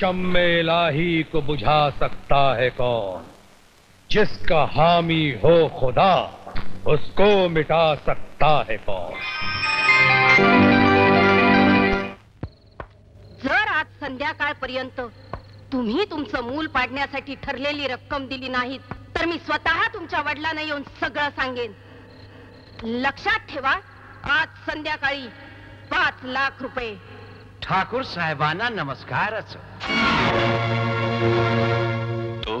शम्मे इलाही को बुझा सकता है कौन? जिसका हामी हो खुदा उसको मिटा सकता है कौन? जर आज संध्याकाळपर्यंत तुम्ही तुमचं मूल पाडण्यासाठी ठरलेली रक्कम दिली नाहीत तर मी स्वतः तुमच्या वडिलांना येऊन सगळं सांगेन. लक्षात ठेवा आज संध्याकाळी पाच लाख रुपये. ठाकूर साहेबांना नमस्कारच. तो?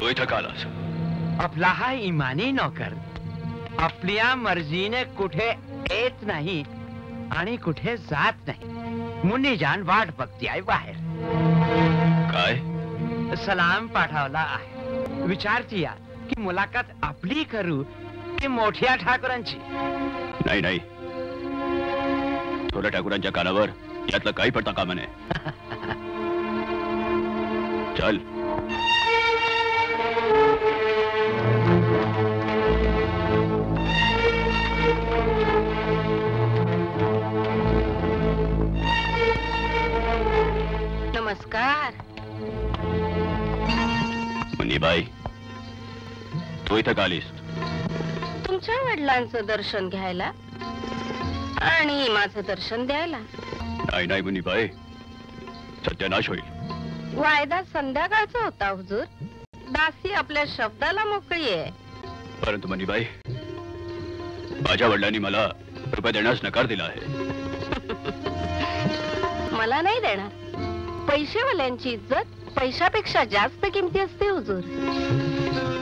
तो इथं का आलास आपला इमानी नोकर आपल्या मर्जीने कुठे येत नाही आणि कुठे जात नाही। मुन्नी जान वाट बघतीये बाहेर काय? सलाम पाठवला आहे। विचारतीया की मुलाखत आपली करू की मोठ्या ठाकरांची? नाही नाही। थोड्या ठाकूरांच्या कानावर यातलं काही पडता कामा नये चल. नमस्कार. मुन्नीबाई तू इथं का आलीस? तुमच्या वडिलांचं दर्शन घ्यायला आणि माझं दर्शन द्यायला. नाही नाही मुन्नीबाई सत्यानाश होईल. वायदा संध्याकाळचा होता हुजूर. दासी आपल्या शब्दाला मोकळी आहे. परंतु मुन्नीबाई माझ्या वडिलांनी मला रुपये देण्यास नकार दिला आहे. मला नाही देणार. पैसेवाल्यांची इज्जत पैशापेक्षा जास्त किमती असते हुजूर.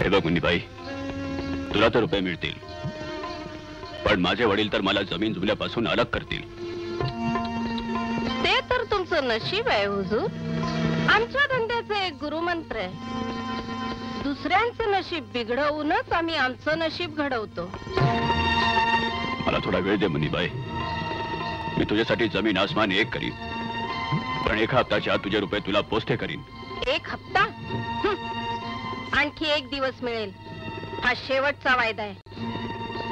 हे बघ मुन्नीबाई तुला तर रुपये मिळतील. पण माझे वडील तर मला जमीन जुमल्यापासून अलग करतील. ते तर तुमचं नशीब आहे हुजूर. आमच्या धंद्याचं एक गुरुमंत्र आहे. दुसऱ्यांचं नशीब बिघडवूनच आम्ही आमचं नशीब घडवतो. मला थोडा वेळ दे मुन्नीबाई मी तुझ्यासाठी जमीन आसमान एक करीन. पण एका हप्त्याच्या आत तुझे रुपये तुला पोस्टे करीन. एक हप्ता. आणखी एक दिवस मिळेल. हा शेवटचा वायदा आहे.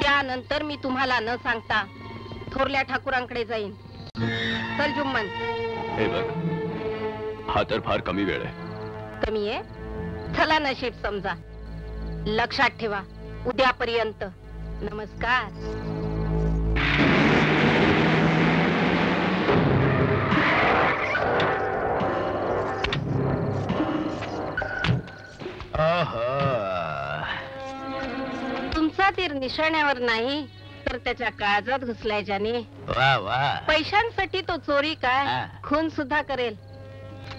त्यानंतर मी तुम्हाला न सांगता थोरल्या ठाकूरांकडे जाईन. चल जुम्मन. हे बघ हा तर फार कमी वेळ आहे. कमी आहे? चला नशीब समजा. लक्षात ठेवा उद्यापर्यंत. नमस्कार. तुमचा तीर निशाण्यावर नाही. तर त्याच्या काळजात घुसलायच्याने वा वा. पैशांसाठी तो चोरी काय? खून सुद्धा करेल.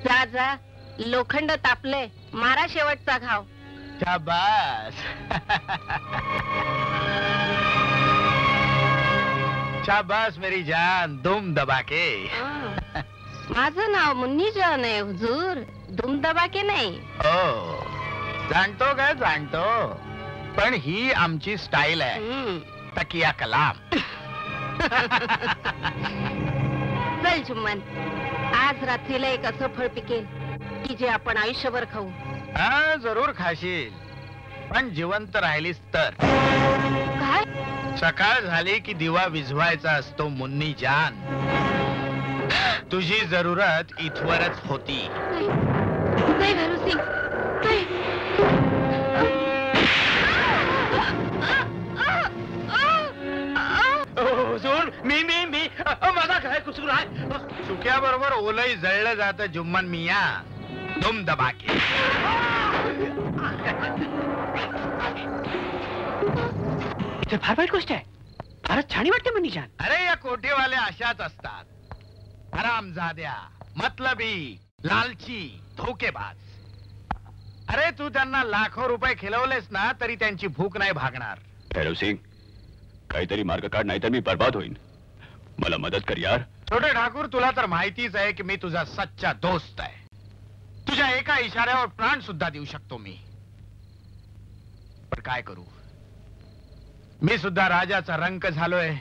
जा जा. लोखंड तापले मारा शेवटचा घाव. शाबास. शाबास मेरी जान दुम दबा के माझं नाव मुन्नी जान आहे हुजूर. दुम दबाके नाही. हो. जाणतो ग जाणतो. पण ही आमची स्टाईल आहे. हम्म. तकिया कलाम। चल जुम्मन आज रात्रीला एक असं फळ पिकेल की जे आपण आयुष्यभर खाऊ. हा जरूर खाशील. पण जिवंत राहिलीस तर. काय? सकाळ झाली की दिवा विझवायचा असतो मुन्नी जान. तुझी जरूरत इथवरच होती. नाही भैरू सिंग नाही. मी मी मी. माझा काय कुसूर आहे? चुक्या बरोबर ओलही जळलं जात जुम्मन मिया. दुम दबाके इथे फार वाईट गोष्ट आहे. फारच छानी वाटते मनीषान अरे या कोठेवाल्या अशाच असतात. हरामजाद्या मतलबी लालची धोकेबाज. अरे तू त्यांना लाखो रुपये खिलवलेस ना तरी त्यांची भूक नाही भागणार. भैरव सिंग काहीतरी मार्ग काढ नाही तर मी बर्बाद होईन. मला मदत कर यार. छोटे ठाकूर तुला तर माहितीच आहे की मी तुझा सच्चा दोस्त आहे. तुझ्या एका इशाऱ्यावर प्राण सुद्धा देऊ शकतो मी. पण काय करू? मी सुद्धा राजाचा रंक झालोय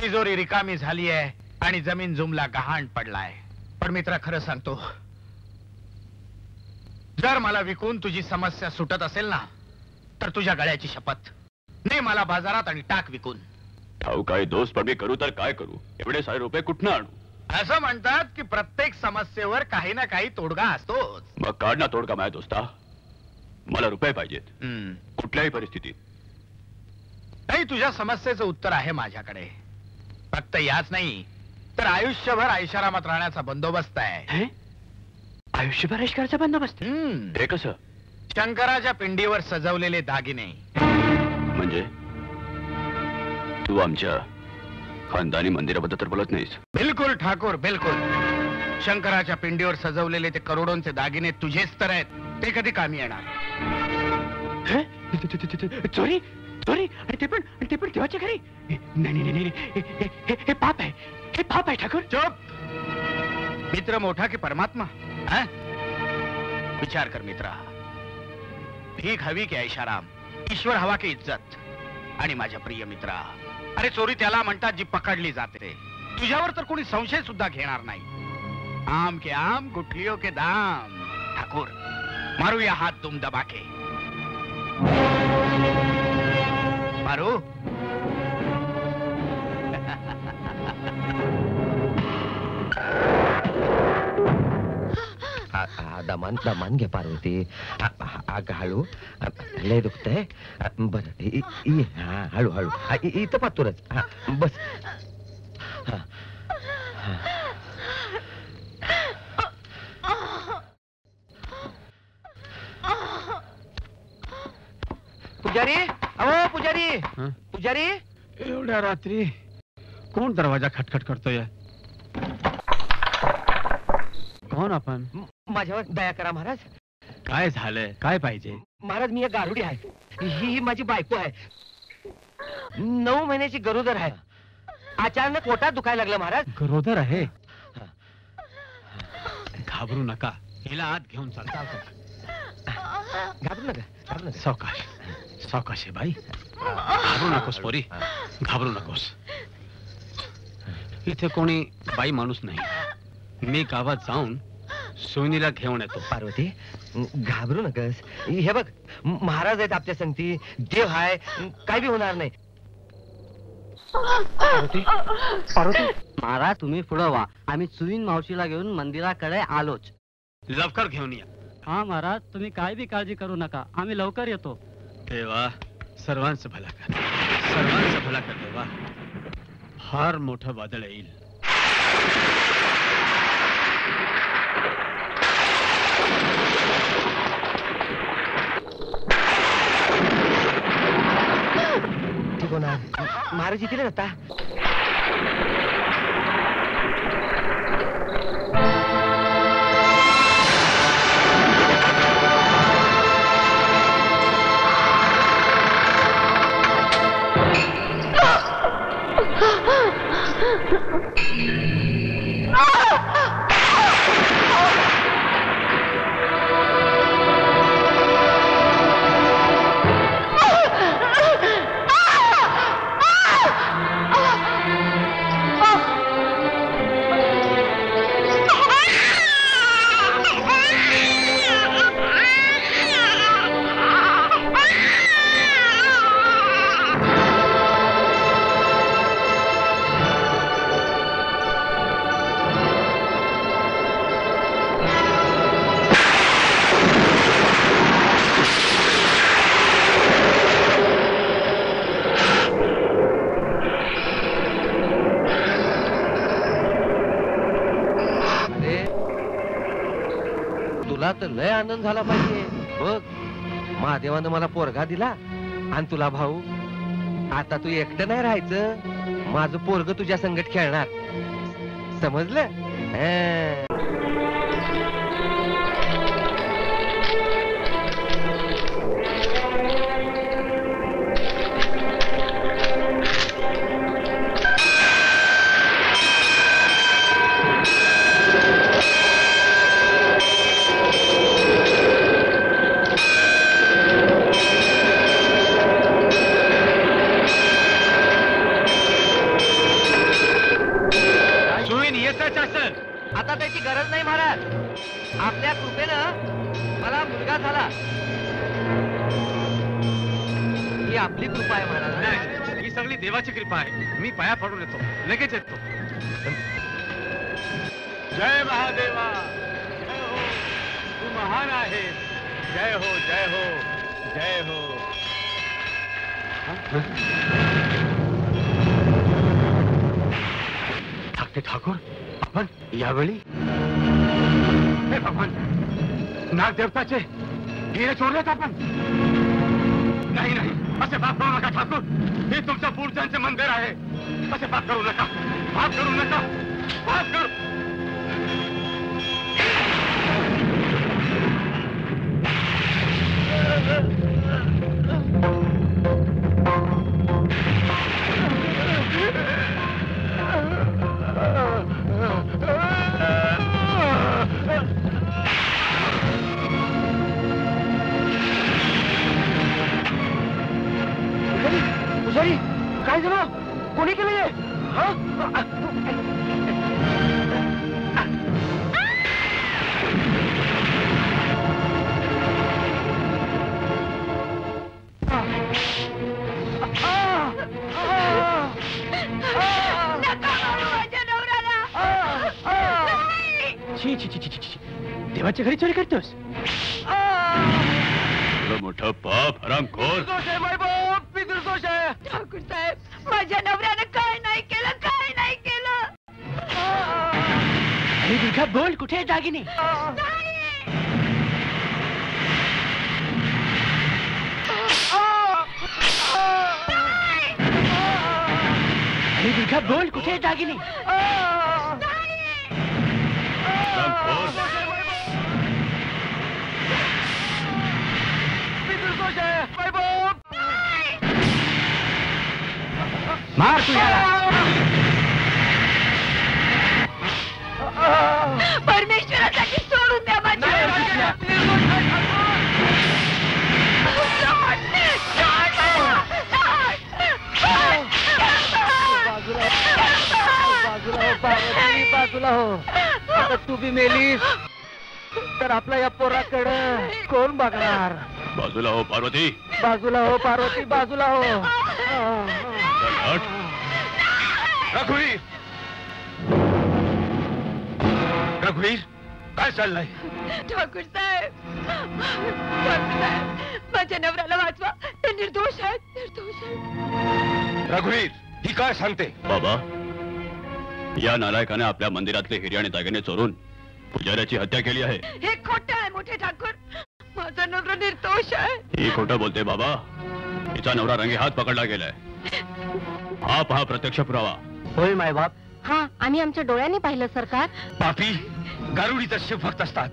तिजोरी रिकामी झाली आहे आणि जमीन जुमला गहाण पडलाय. पण मित्र खरं सांगतो जर मला विकून तुझी समस्या सुटत असेल ना तर तुझ्या गळ्याची शपथ. ने मला बाजारात आणि टाक विकून. ठाऊ काय दोस्त पण मी करू तर काय करू? एवढे सारे रुपये कुठनं आणू? असं म्हणतात की प्रत्येक समस्येवर काही ना काही तोडगा असतोच. मग काढ ना तोडका माझ्या दोस्ता. मला रुपये पाहिजेत. कुठल्याही परिस्थितीत. नाही तुझ्या समस्येचं उत्तर आहे माझ्याकडे. फक्त याच नाही तर आयुष्यभर ऐशारामात राहण्याचा बंदोबस्त आहे? आयुष्यभर ऐशकारचा बंदोबस्त? हम्म. हे कसं? शंकराच्या पिंडीवर सजवलेले दागिने. म्हणजे? तू आमच्या खानदानी मंदिराबद्दल तर बोलत नाहीस. बिलकुल ठाकूर बिलकुल. शंकराच्या पिंडीवर सजवलेले ते करोडोंचे दागिने तुझेच तर आहेत. ते कधी कामी येणार? हे? चोरी? चोरी? आणि ते पण आणि ते पण देवाच्या घरी? नाही नाही नाही, नाही. हे- पाप आहे. हे पाप आहे ठाकूर. चुप. मित्र मोठा की परमात्मा? हा? विचार कर मित्रा. भीक हवी की ऐशाराम? ईश्वर हवा की इज्जत? आणि माझ्या प्रिय मित्रा अरे चोरी जी पकडली जाते तुझ्यावर तर कोणी संशय सुद्धा घेणार नाही. आम के आम, गुठलियों के दाम. ठाकूर मारूया हात तुम दबा के मारू. दमान दमान घे पार्वती हळू आ, लय दुखतंय बरं हळू हळू इथं पातूरच बस. पुजारी अहो पुजारी पुजारी एवढ्या रात्री कोण दरवाज़ा खटखट करतोय कोण आपण माझ्यावर दया करा महाराज. काय झालंय? काय पाहिजे? महाराज मी एक गारुडी आहे. ही ही माझी बायको आहे. नऊ महिन्याची गरोदर आहे. अचानक पोटात दुखायला लागलं महाराज. गरोदर आहे? घाबरू नका. हिला आत घेऊन चालता घाबरू नका. घाबरू नका. सावकाश. सावकाश आहे बाई. घाबरू नकोस पोरी. घाबरू नकोस. इथे कोणी बाई माणूस नाही. मी गावात जाऊन सोनीला घेऊन येतो. पार्वती घाबरू नकस. हे बघ महाराज आहेत आपल्या संगती. देव हाय काय बी होणार नाही. महाराज तुम्ही पुढं व्हा. आम्ही सुईन मावशीला घेऊन मंदिराकडे आलोच. लवकर घेऊन या. हा महाराज तुम्ही काय बी काळजी करू नका. आम्ही लवकर येतो. देवा सर्वांचं भला कर. सर्वांचं भला कर देवा. फार मोठं वादळ येईल. ठीक होणार महाराज इथे नाही आता तर लय आनंद झाला पाहिजे बघ महादेवानं मला पोरगा दिला आणि तुला भाऊ आता तू एकटं नाही राहायचं. माझं पोरग तुझ्या संगत खेळणार. समजलं? देवाची कृपा आहे मी पाया पडून येतो लगेच येतो जय महादेवा जय हो तू महान आहेस जय हो जय हो जय हो धाकटे ठाकूर आपण यावेळी भगवान नागदेवताचे हिरे चोरलेत आपण नाही नाही असे करू नका ठाकूर हे तुमच्या पूर्जांचे मंदिर आहे कसे पाप करू नका पाप करू नका पाप करू। बोल कुठे आहे दागिने अरे दुर्गा बोल कुठे आहे दागिने हरामखोर मी निर्दोष आहे मायबाप मार तू याला बाजूला हो. आता तू बी मेलीस. तर आपल्या या पोराकडं कोण बघणार? बाजूला हो पार्वती. बाजूला हो पार्वती बाजूला हो. रघुवीर. रघुवीर काय चाललंय? ठाकूर साहेब ठाकूर साहेब माझ्या नवऱ्याला वाचवा. ते निर्दोष आहेत निर्दोष आहेत. रघुवीर ही काय सांगते? बाबा या नालायकाने आपल्या मंदिरातले हिरे आणि दागिने चोरून पुजाऱ्याची हत्या केली आहे. हे खोट आहे मोठे ठाकूर. माझा नवरा निर्दोष आहे. ही खोटं बोलते बाबा. तिचा नवरा रंगे हात पकडला गेलाय. हा पहा प्रत्यक्ष पुरावा. होय मायबाप हा आम्ही आमच्या डोळ्यांनी पाहिलं सरकार पापी गारुडीचा शिव भक्त असतात.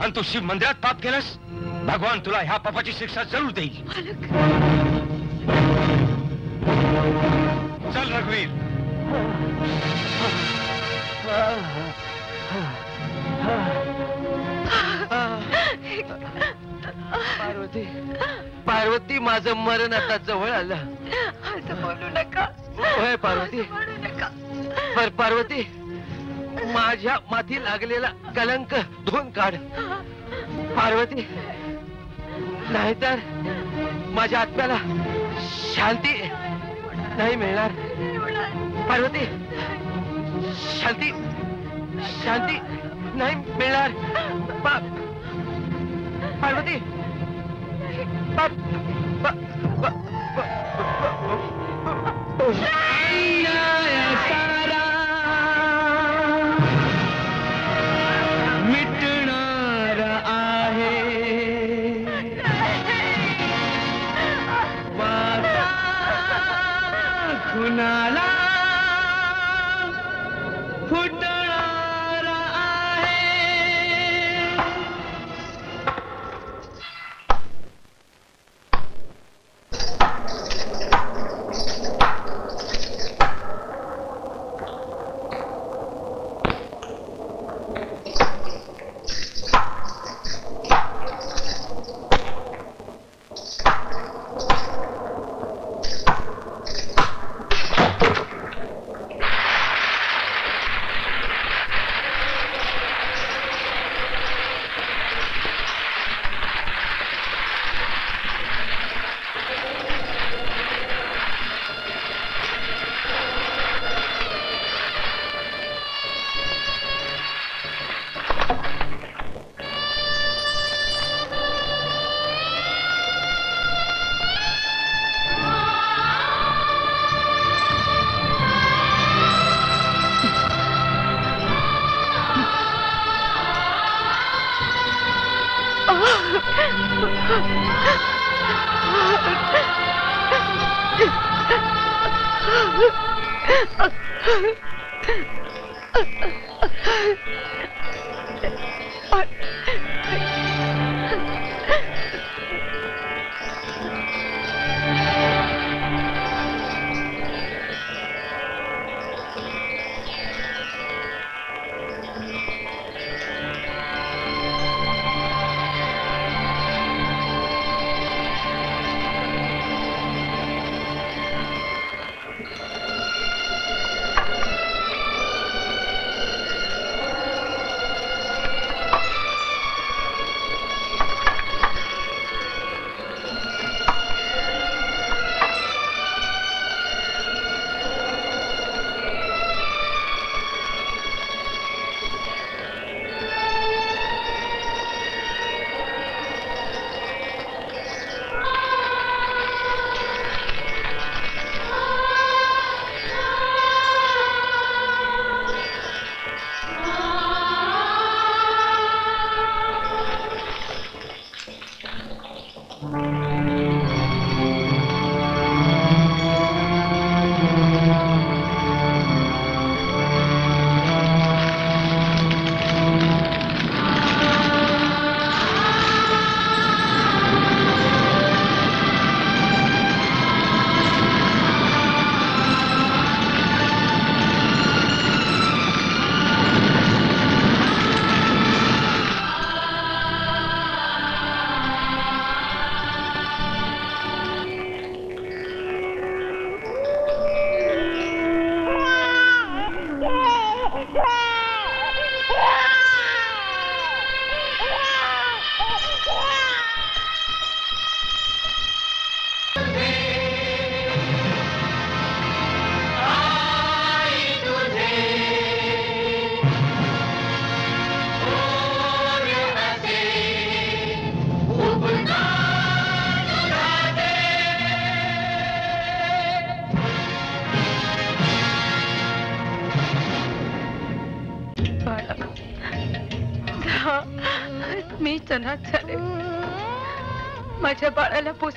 आणि तू शिव मंदिरात पाप केलंस? भगवान तुला ह्या पापाची शिक्षा जरूर देईल. चल रघुवीर. पार्वती पार्वती माझं मरण आता जवळ आलं. बोलू नका. होय पार्वती. बर पार्वती माझ्या माथी लागलेला कलंक धुवून काढ. पार्वती नाहीतर माझ्या आत्म्याला शांती नाही मिळणार. पार्वती शांती शांति नाही मिळणार पार्वती पा-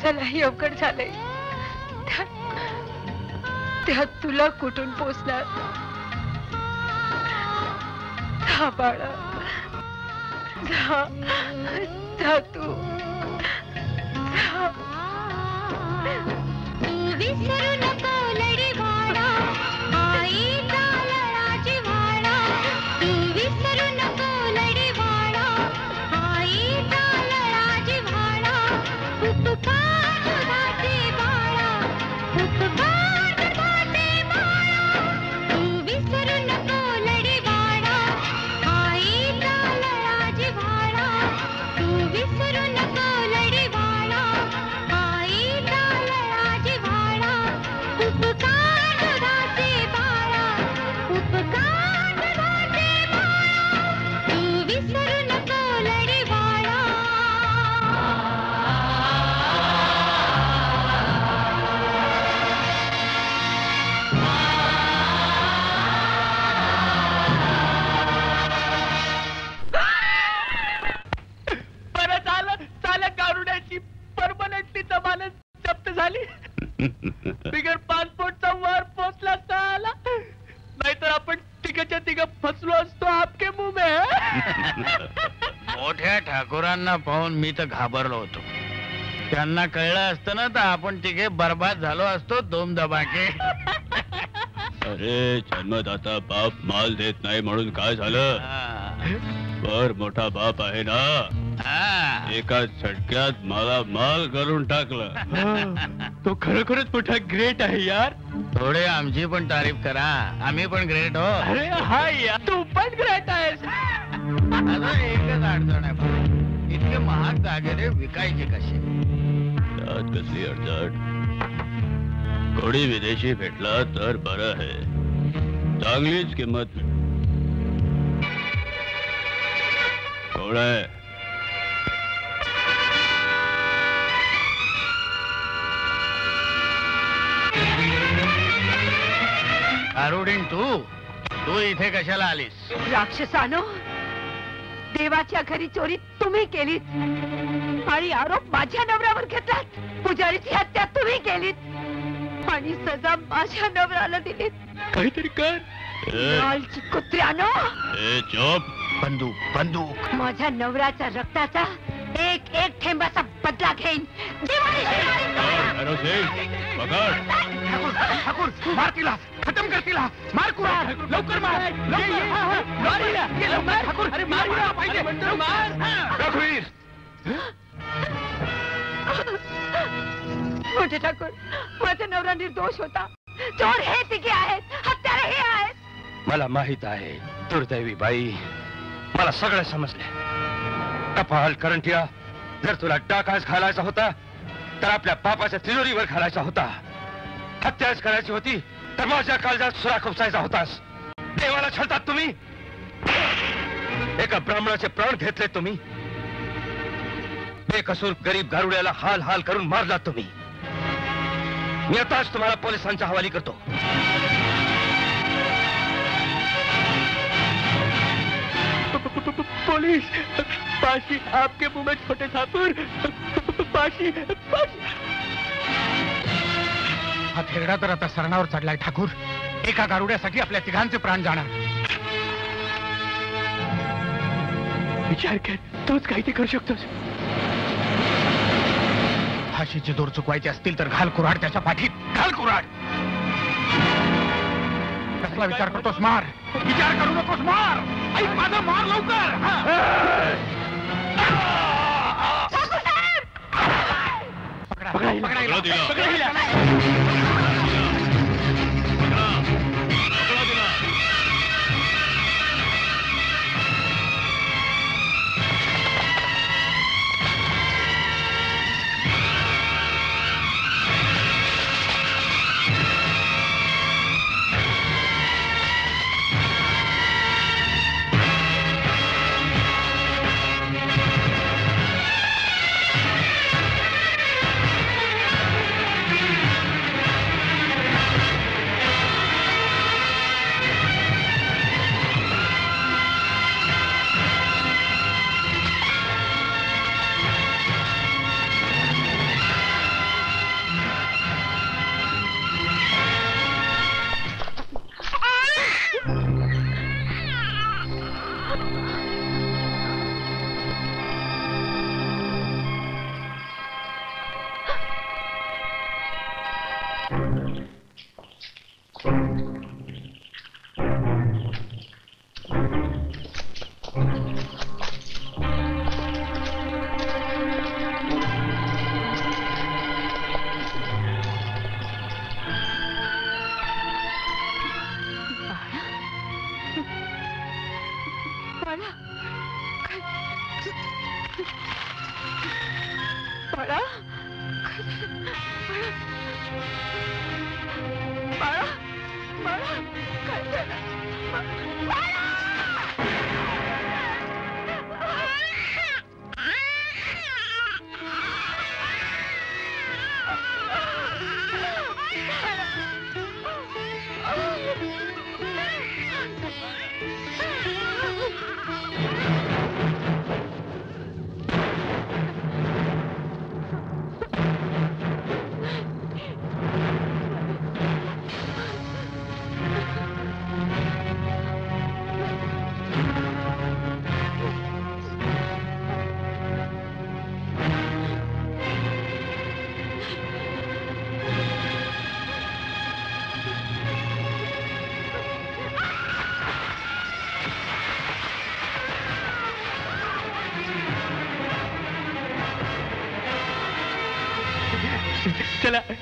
पोसायलाही अवघड तुला कुठून पोचणार पाहून मी तर घाबरलो होतो. त्यांना कळलं असतं ना तर आपण तिघे बर्बाद झालो असतो दोन दबाके अरे जन्मदाता बाप माल देत नाही म्हणून काय झालं? बर मोठा बाप आहे ना. एका झटक्यात मला माल करून टाकलं. तो खरोखरच मोठा ग्रेट आहे यार. थोडे आमची पण तारीफ़ करा. आम्ही पण ग्रेट हो अरे हा यार तू पण ग्रेट आहेस. एकच अडचण आहे. भाऊ. महाग दागिने विकायचे कसे त्यात कसली अडचण कोणी विदेशी भेटला तर बरं आहे चांगलीच किंमत कोण आहे तू? तू इथे कशाला आलीस? राक्षसानो देवाच्या घरी चोरी तुम्ही केलीत. आणि आरोप माझ्या नवऱ्यावर घेतलात. पुजारीची हत्या तुम्ही केलीत. आणि सजा माझ्या नवऱ्याला दिलीत. काहीतरी कर. लालची कुत्र्यानो. चोप. बंदूक बंदूक. माझ्या नवऱ्याच्या रक्ताचा एक एक बदला दिवाळीची माळी करा. पकड। ठाकूर मार तिला खतम कर तिला मार कुराड लवकर मार लवकर ठाकूर अरे मार पाहिजे रघुवीर मोठे ठाकूर माझा नवरा निर्दोष होता। चोर हे तिघे आहेत हत्यारे हे आहेत मला माहित आहे दुर्दैवी बाई मला सगळं समजले. कपाल करंटिया जर तुला डाकास घालायचा होता तर आपल्या बापाच्या तिजोरीवर घालायचा होता. हत्याच करायची होती तर माझ्या काळजात सुरा खुपसायचा होतास. देवाला छळतात तुम्ही? एका ब्राह्मणाचे प्राण घेतले तुम्ही? बेकसूर गरीब गारुड्याला हाल हाल करून मारलात तुम्ही. मी आताच तुम्हाला पोलिसांच्या हवाली करतो. पोलीस! फाशी आपके मुंह में छोटे ठाकुर। फाशी फाशी हा थेरडा तर आता सरणावर चढलाय ठाकूर. एका गारुड्यासाठी आपल्या तिघांचे प्राण जाणार. विचार कर तूच काही ते करू शकतोस. फाशीचे दोर चुकवायचे असतील तर घाल कुऱ्हाड त्याच्या पाठीत. घाल कुऱ्हाड. कसला विचार करतोस मार? विचार करू नकोस मार. माझा मार लवकर. पकडा पकडा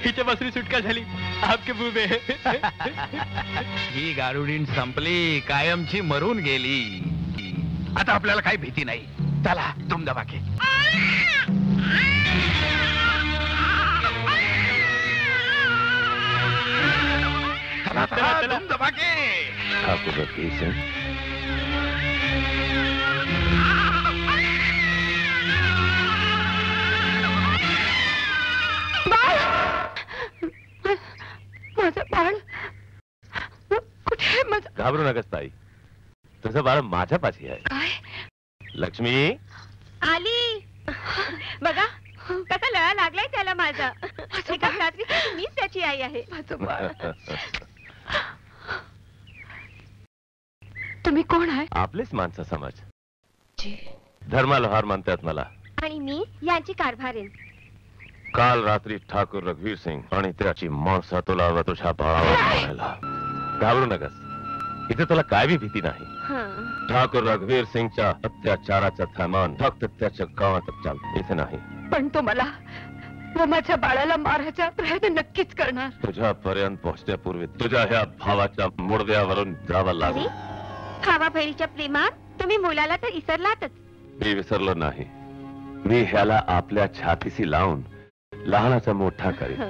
चला हिच्यापासून सुटका झाली. आपके में. ही गारुडीन संपली कायमची मरून गेली. आता आपल्याला काही भीती नाही. चला दुमदबाके चला चला दुमदबाके ठाकुर लक्ष्मी? आली! बघा कसा लळा लागलाय त्याला माझा. एका रात्री मीच त्याची आई आहे. तुम्ही कोण आहे? आपलेच माणसं समाज. धर्माला हार मानतात मला. आणि मी यांची कारभारीण काल रात्री ठाकूर रघुवीर सिंग आणि त्याची माणसं तुला तुझ्या भावाला घाबरू नकस इथे तुला काय बी भीती नाही. ठाकूर रघुवीर सिंगच्या अत्याचाराचा थैमान फक्त त्याच्या गावातच चालतो इथे नाही। पण तो मला व माझ्या बाळाला मारायचा प्रयत्न नक्कीच करणार. तुझ्यापर्यंत पोहोचण्यापूर्वी तुझ्या ह्या भावाच्या मुडद्यावरून जावं लागेल. खावा बहिणीच्या प्रेमात तुम्ही मुलाला तर इसरलातच. मी विसरलो नाही. मी ह्याला आपल्या छातीशी लावून लहानाचा मोठा करेन.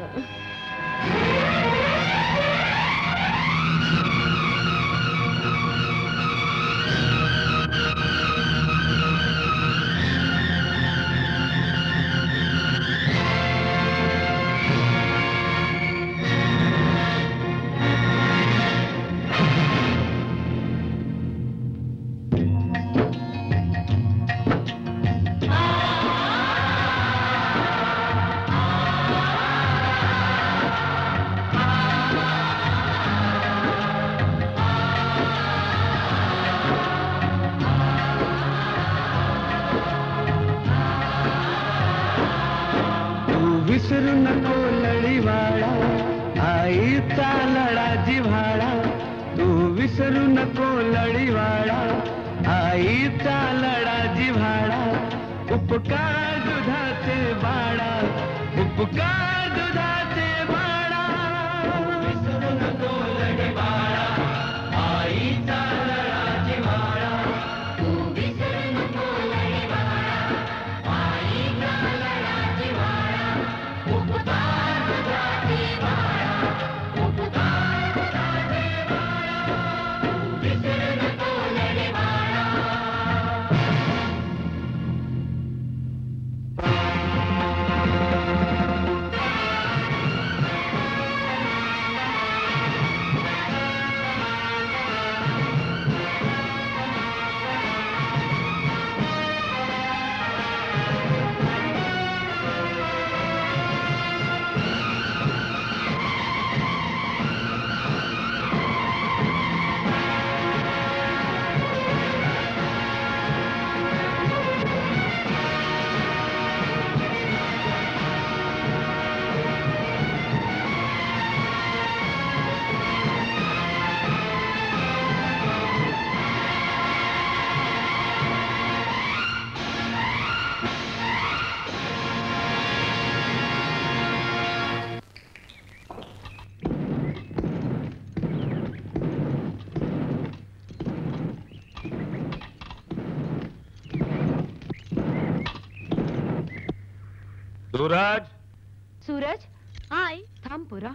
सूरज? सूरज? आई थांब पुरा.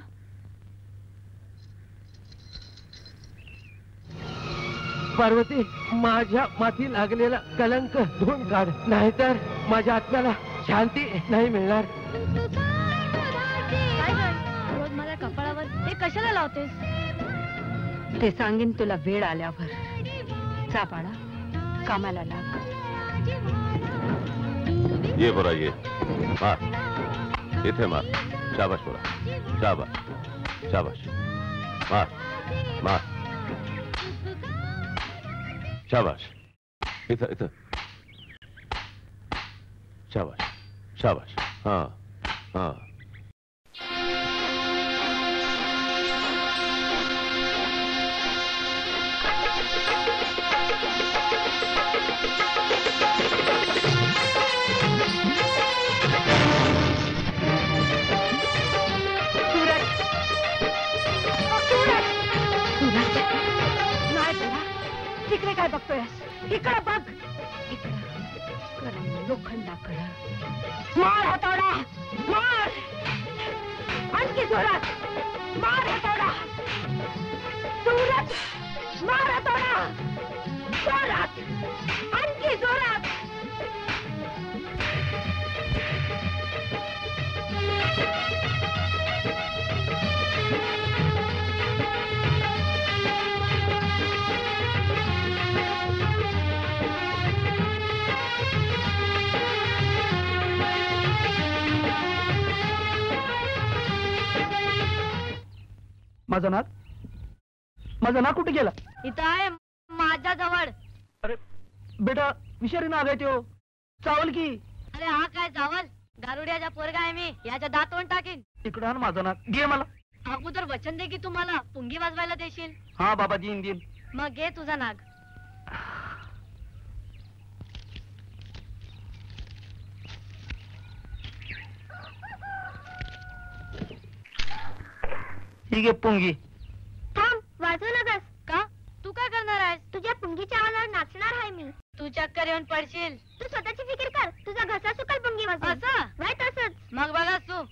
पार्वती माझ्या माथी लागलेला कलंक धुवून काढ. नाहीतर माझ्या आत्म्याला शांती नाही मिळणार. रोज माझ्या कपाळावर हे कशाला लावतेस? ते सांगेन तुला वेळ आल्यावर. जा बाळा कामाला लाग. ये बोरा, ये। मार। इथे मार। शाबाश बोरा। शाबाश। शाबाश। मार। मार। शाबाश। इधर इधर। शाबाश। शाबाश। हाँ। हा। तिकडे काय बघतोयस इकडे बघ. इकडं. मार हातोडा मार. आणखी जोरात. मार हातोडा सूरज मार हातोडा जोरात. आणखी जोरात. माझा नाक? माझा नाक कुठे गेला? इथं आहे माझ्या जवळ अरे बेटा विषारी नाग आहे चावल की? अरे हा काय जावल गारुड्याचा पोरगा आहे मी. याच्या दातवून टाकीन. इकडे आण माझा नाक. घे मला. अगोदर वचन दे की तुम्हाला. पुंगी वाजवायला देशील. हा बाबा देईन देईन मग घे तुझा नाग ही घे पुंगी. थांब वाजवू नकस. का? तू काय करणार आहेस? तुझ्या पुंगीच्या आवाजावर नाचणार आहे मी. तू चक्कर येऊन पडशील. तू स्वतःची फिकीर कर. तुझा घसा सुकल पुंगी वाजवून असं? वय तसंच मग बघा तू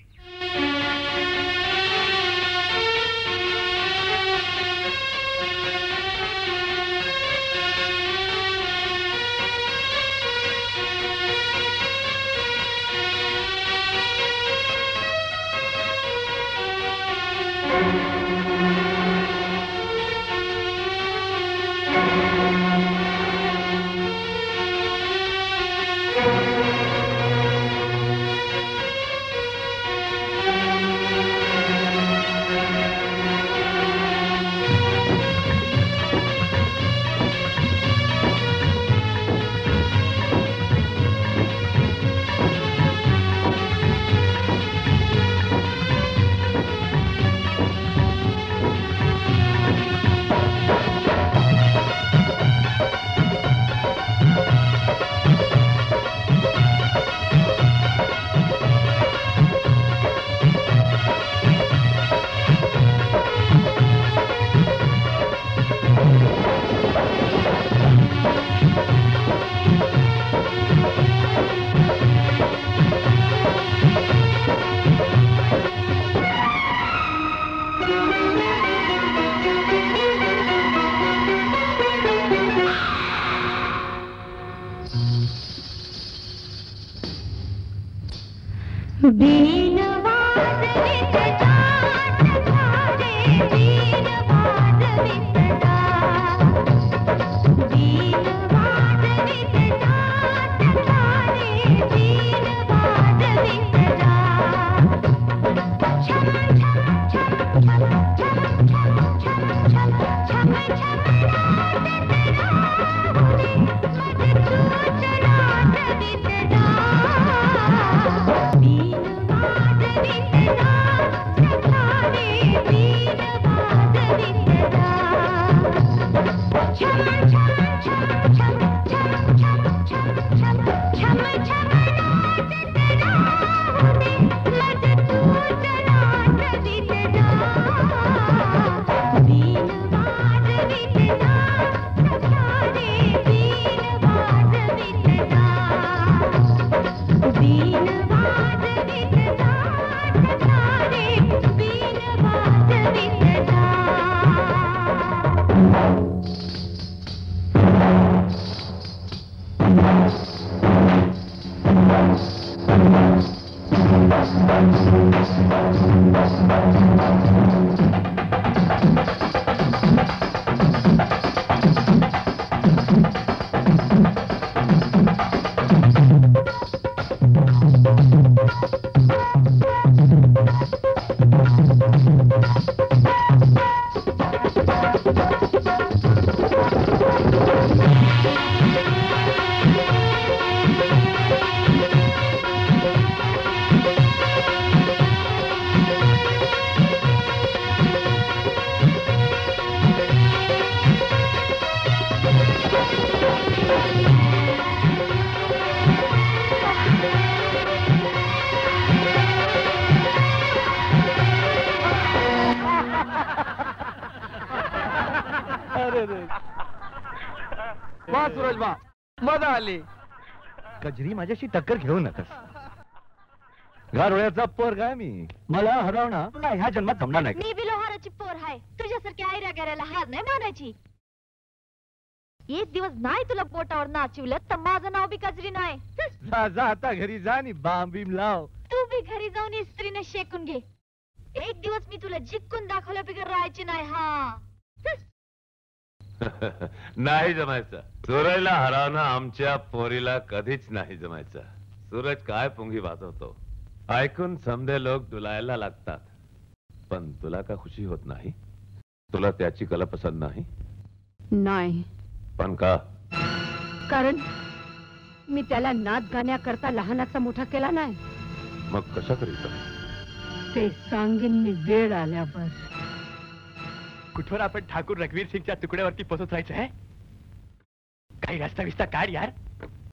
कजरी माझ्याशी टक्कर घेऊ नकस. गारोळ्याचा पोर काय मी? मला हरवणं नाही ह्या जन्मात जमणार नाही मी बी लोहाराची पोर आहे तुझ्यासारखी आयऱ्या करायला हार नाही मानायची. एक दिवस नाही तुला पोटावर नाचिवलं तर माझं नाव बी कजरी नाही. जा जा आता घरी जा आणि बाम बीम लाव. तू बी घरी जाऊन इस्त्रीने शेकून घे. एक दिवस मी तुला जिक्कून दाखवल्या बिगर राहायची नाही हा. नाही जमायचं. सूरजला हरवणं आमच्या पोरीला कधीच नाही जमायचं. सूरज काय पुंगी वाजवतो? ऐकून समधे लोक डुलायला लागतात. पण तुला का खुशी होत नाही? तुला त्याची कला पसंत नाही? नाही. पण का? कारण मी त्याला नाच गाण्याकरता लहानाचा मोठा केला नाही. मग कशा करीता ते सांगेन मी वेळ आल्यावर. कुठवर आपण ठाकूर रघुवीर सिंगच्या तुकड्यावरती पोहोचायचं आहे काही रस्ता विस्ता काढ यार.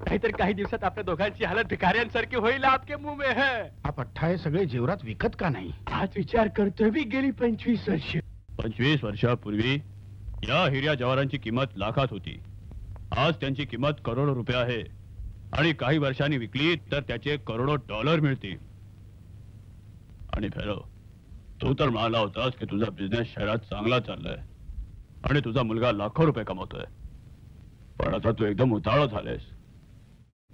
नाहीतर काही दिवसात आपल्या दोघांची हालत भिकाऱ्यांसारखी होईल आपके मुँह में है? पठ्ठा हे सगळे जेवरात विकत का नाही? आज विचार करतोय मी गेली पंचवीस वर्ष. पंचवीस वर्षापूर्वी या हिऱ्या जवारांची किंमत लाखात होती. आज त्यांची किंमत करोडो रुपये आहे. आणि काही वर्षांनी विकली तर त्याचे करोडो डॉलर मिळतील. आणि भैरव तू तर म्हणाला होतास की तुझा बिझनेस शहरात चांगला चाललाय. आणि तुझा मुलगा लाखो रुपये कमवतोय. पण आता तू एकदम उतावळा झालेस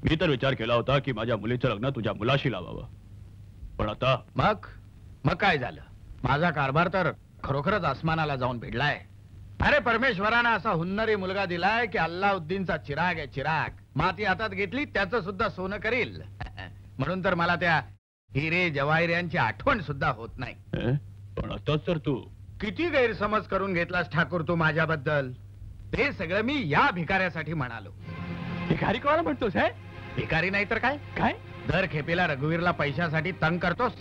मी तर विचार केला होता की माझ्या मुलीचं लग्न तुझ्या मुलाशी लावावं. पण आता मग? मग काय झालं? माझा कारभार तर खरोखरच आसमानाला जाऊन भिडलाय. अरे परमेश्वरानं असा हुन्नरी मुलगा दिलाय की अल्लाउद्दीनचा चिराग आहे चिराग. माती हातात घेतली त्याचं सुद्धा सोनं करील. म्हणून तर मला त्या हिरे जवाहिर यांची आठवण सुद्धा होत नाही. पण आताच तर तू किती गैरसमज करून घेतलास ठाकूर तू माझ्याबद्दल? ते सगळं मी या भिकाऱ्यासाठी म्हणालो. भिकारी कोणाला म्हणतोस है? भिकारी नाही तर काय? काय? दर खेपेला रघुवीरला पैशासाठी तंग करतोस.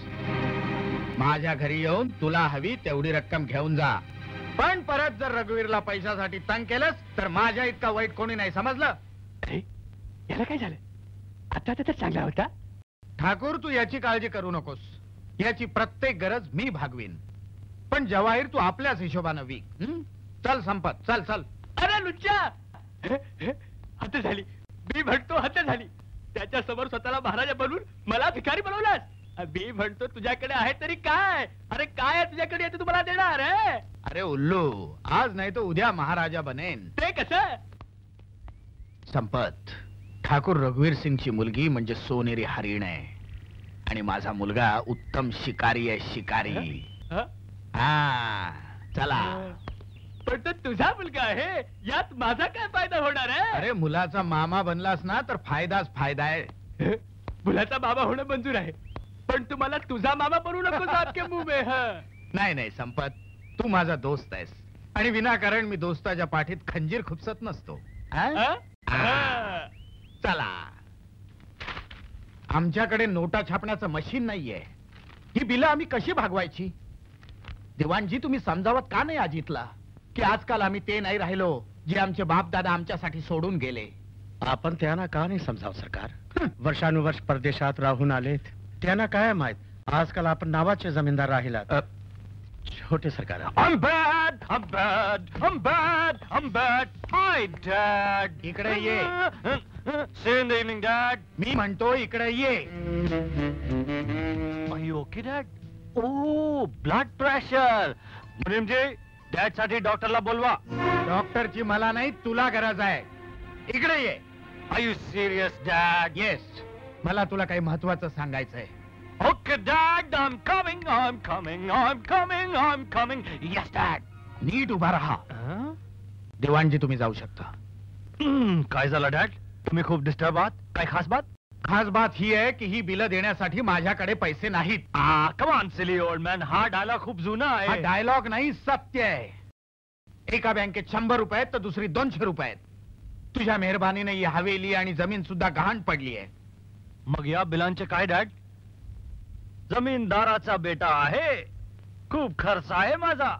माझ्या घरी येऊन तुला हवी तेवढी रक्कम घेऊन जा. पण परत जर रघुवीरला पैशासाठी तंग केलंस तर माझ्या इतका वाईट कोणी नाही समजलं. याला काय झालं? आता तर चांगला होता. ठाकूर तू याची काळजी करू नकोस. याची प्रत्येक गरज मी भागवीन. पण जवाहीर तू आपल्याच हिशोबानं विक? चल संपत चल चल. अरे लुच्चा! हे, हे, हत्या झाली. मी म्हणतो हत्या झाली. त्याच्यासमोर स्वतःला महाराजा बनवून मला भिकारी बनवलास. मी म्हणतो तुझ्याकडे आहे तरी काय? अरे काय आहे तुझ्याकडे आहे ते तुम्हाला देणार अरे उल्लू आज नाही तर उद्या महाराजा बनेन. ते कसं? संपत. ठाकूर रघुवीर सिंगची मुलगी म्हणजे सोनेरी हरिण. आहे आणि माझा मुलगा उत्तम शिकारी आहे शिकारी. हं? चला. पण तो तुझा मुलगा आहे. यात माझा काय फायदा होणार आहे? अरे मुलाचा मामा बनलास ना तर फायदाच फायदा आहे. मुलाचा बाबा होणं मंजूर आहे. पण तुम्हाला तुझा मामा में हं. नाही नाही संपत. तू माझा दोस्त आहेस. आणि विनाकारण मी दोस्ताच्या पाठीत खंजीर खुपसत नसतो. चला. आमच्याकडे नोटा छापण्याचं मशीन नाहीये. ही बिलं आम्ही कशी भागवायची? दिवाणजी तुम्ही समजावत का नाही अजितला? की आजकाल आम्ही ते नाही राहिलो जे आमचे बाप दादा आमच्यासाठी सोडून गेले? आपण त्यांना का नाही समजाव सरकार? वर्षानुवर्ष परदेशात राहून आलेत. त्यांना काय माहीत? आजकाल आपण नावाचे जमीनदार राहिलात. छोटे सरकार. इकडे ये. See you in the evening, Dad. मी म्हणतो इकडे Are you okay, Dad? Oh, blood pressure. मुनीमजी, Dad साठी डॉक्टरला बोलवा. डॉक्टरची मला नाही तुला गरज आहे इकडे ये Are you serious, Dad? Yes मला तुला काही महत्वाचं सांगायचंय Okay, Dad, I'm coming, I'm coming, I'm coming, I'm coming. Yes, Dad. नीट उभा राहा? दिवाणजी तुम्ही जाऊ शकता हम्म, काय झालं डॅड तुम्ही खूप डिस्टर्ब आहात? काय खास बात? खास बात ही आहे की ही बिलं देण्यासाठी माझ्याकडे पैसे नाहीत. Come on silly old man हा डायलॉग खूप जुना हा आहे डायलॉग नाही सत्य आहे. एका बँकेत शंभर रुपये तर दुसरी दोनशे रुपये तुझ्या मेहरबानीने ही हवेली आणि जमीन सुद्धा गहाण पडली आहे. मग या बिलांचे काय डॅड जमीनदाराचा बेटा आहे. खूप खर्च आहे माझा.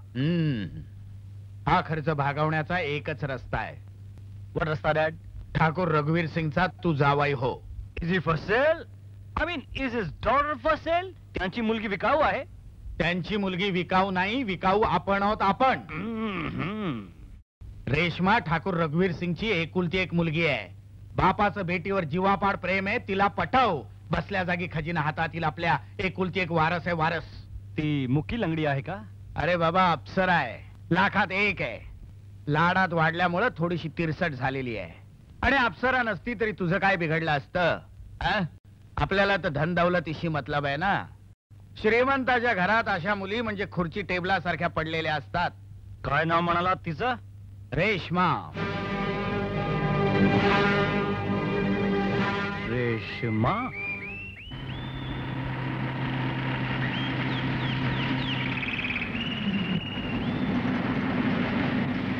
हा खर्च भागवण्याचा एकच रस्ता आहे. वर रस्ता डॅड ठाकूर रघुवीर सिंगचा तू जावाई हो. Is he for sale I mean is his daughter for sale त्यांची मुलगी विकाऊ आहे. त्यांची मुलगी विकाऊ नाही विकाऊ आपण आहोत आपण. रेश्मा ठाकूर रघुवीर सिंगची एकुलती एक मुलगी आहे. बापाचं बेटीवर जीवापाड प्रेम आहे तिला पटव. बसल्या जागी खजिना हातातील आपल्या एकुलती एक वारस आहे वारस. ती मुकी लंगडी आहे का? अरे बाबा अप्सरा आहे. लाखात एक आहे. लाडात वाढल्यामुळं थोडीशी तिरसट झालेली आहे. आणि अप्सरा नसती तरी तुझं काय बिघडलं असतं आपल्याला तर धन दौलतीशी मतलब आहे ना? श्रीमंताच्या घरात अशा मुली म्हणजे खुर्ची टेबला सारख्या पडलेल्या असतात. काय नाव म्हणाला तिचं? रेश्मा. रेशमा?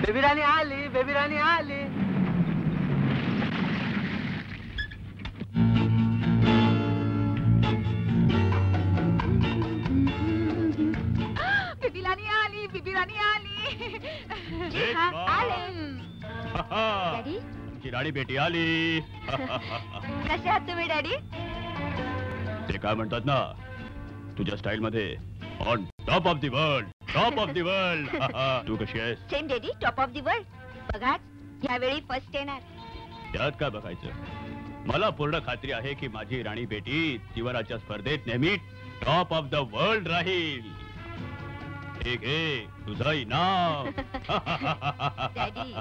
बेबी राणी आली बेबी राणी आली. बिबिराणी आली. एक हा, बार. आले. डॅडी? तुमची राणी बेटी आली. कसे आहात तुम्ही डॅडी? ते काय म्हणतात ना तुझ्या स्टाईल मध्ये on top of the world top of the world तू कशी आहेस? Same daddy top of the world बघाच यावेळी फर्स्ट येणार. त्यात काय बघायचं? मला पूर्ण खात्री आहे की माझी राणी बेटी तिवराच्या स्पर्धेत नेहमी टॉप ऑफ द वर्ल्ड राहील. ठीक आहे तुझं इनाम डॅडी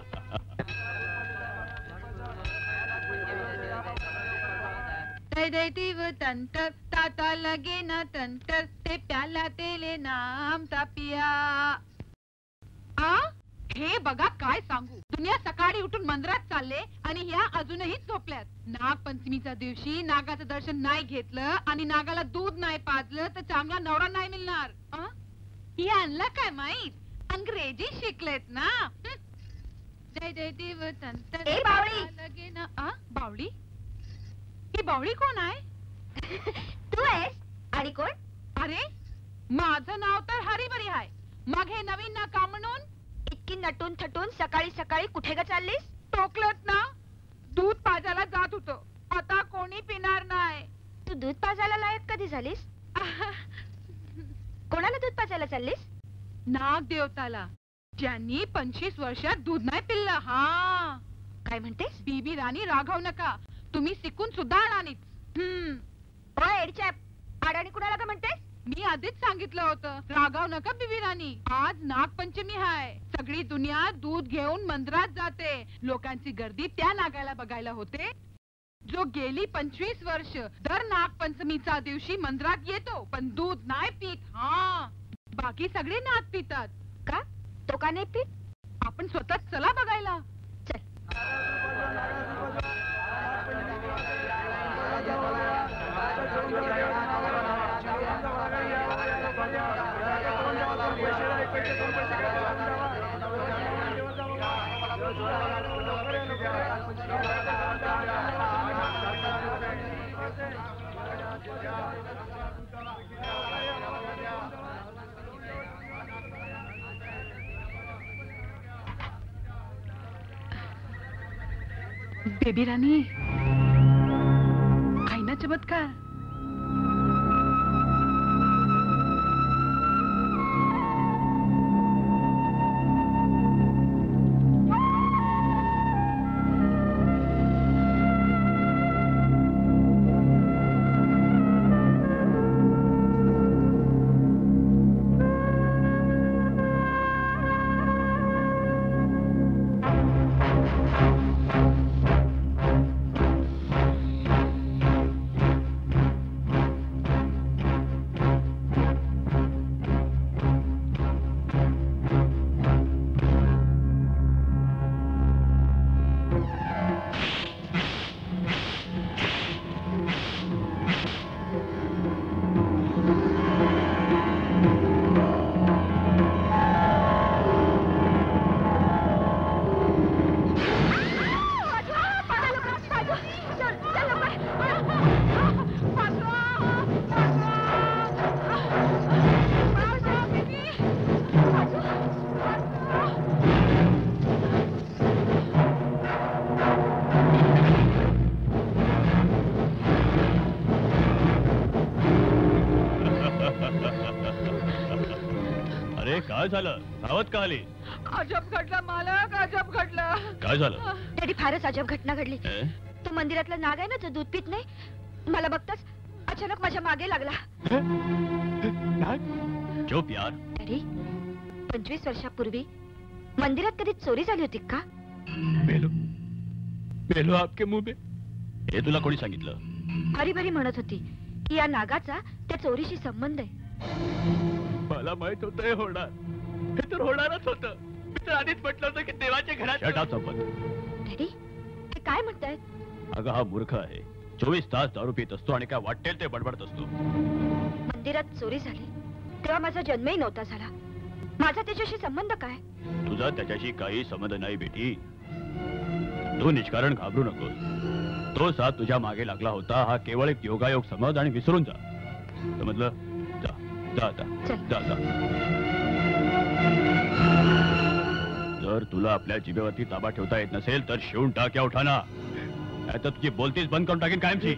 दैदैतीव तंतर ताता लगे ना तंतर ते प्याला तेले नाम तापिया। आ हे बघा काय सांगू. दुनिया सकाळी उठून मंदिरात चालले आणि ह्या अजूनही झोपल्यात. नागपंचमीच्या दिवशी नागाचं दर्शन नाही घेतलं आणि नागाला दूध नाही पाजलं तर चांगला नवरा नाही मिळणार. हे आणला काय माहित अंग्रेज़ी शिकलेत ना जय जय देव ए, बावळी! लगे ना। आ? बावळी ही बावळी कोण आहे तू आहेस आणि कोण अरे माझं नाव तर हरिबरी आहे मग नवीन ना का म्हणून इतकी नटून थटून सकाळी सकाळी कुठे ग चाललीस? टोकलत ना। दूध पाजायला जात होतो. आता कोणी पिणार नाही तू दूध पाजायला लायक कधी झालीस? कोणाला दूध पाजायला चाललीस? नाग देवताला. ज्यांनी पंचवीस वर्षात दूध नाही पिल्लं. हा. काय म्हणतेस? बीबी राणी राघव नका. तुम्ही शिकून सुद्धा अडाणीच हम्म. ओ एडचॅप अडाणी कुणाला का म्हणतेस? मी आधीच सांगितलं होतं. रागाव नका बिबी राणी. आज नागपंचमी आहे सगळी दुनिया दूध घेऊन मंदिरात जाते. लोकांची गर्दी त्या नागाला बघायला होते. जो गेली पंचवीस वर्ष दर नागपंचमीच्या दिवशी मंदिरात येतो पण दूध नाही पीत. हा. बाकी सगळे नाग पितात. का? तो का नाही पीत? आपण स्वतः चला बघायला. बेबी रानी। चमत्कार। धावत का आली अजब घडलं मालक अजब घडलं काय झालं? डॅडी फारच अजब घटना घडली? तो मंदिरातला नाग आहे ना जो दूध पित नाही? मला बघताच अचानक माझ्या मागे लागला. चुप यार. डॅडी पंचवीस वर्षापूर्वी मंदिरात कधी चोरी झाली होती का? मेलो. मेलो आपके मुँह में हे तुला कोणी सांगितलं? हरिभरी म्हणत होती की या नागाचा त्या चोरीशी संबंध आहे. मला माहित होतं होणार. हेतून तास दारू पित असतो आणि चोरी झाली तेव्हा माझा संबंध काय? तुझा संबंध नाही बेटी. तू निष्कारण घाबरू नकोस. तो साथ तुझ्या मागे लागला होता हा केवल एक योगायोग समज आणि विसरून जा. समजलं? जा जा जा जा. जर तुला अपने जिभेवरती ताबा ठेवता येत नसेल, तर शिवून टाक्या उठाना. तुझी बोलतीच बंद करून टाकेन कायमची.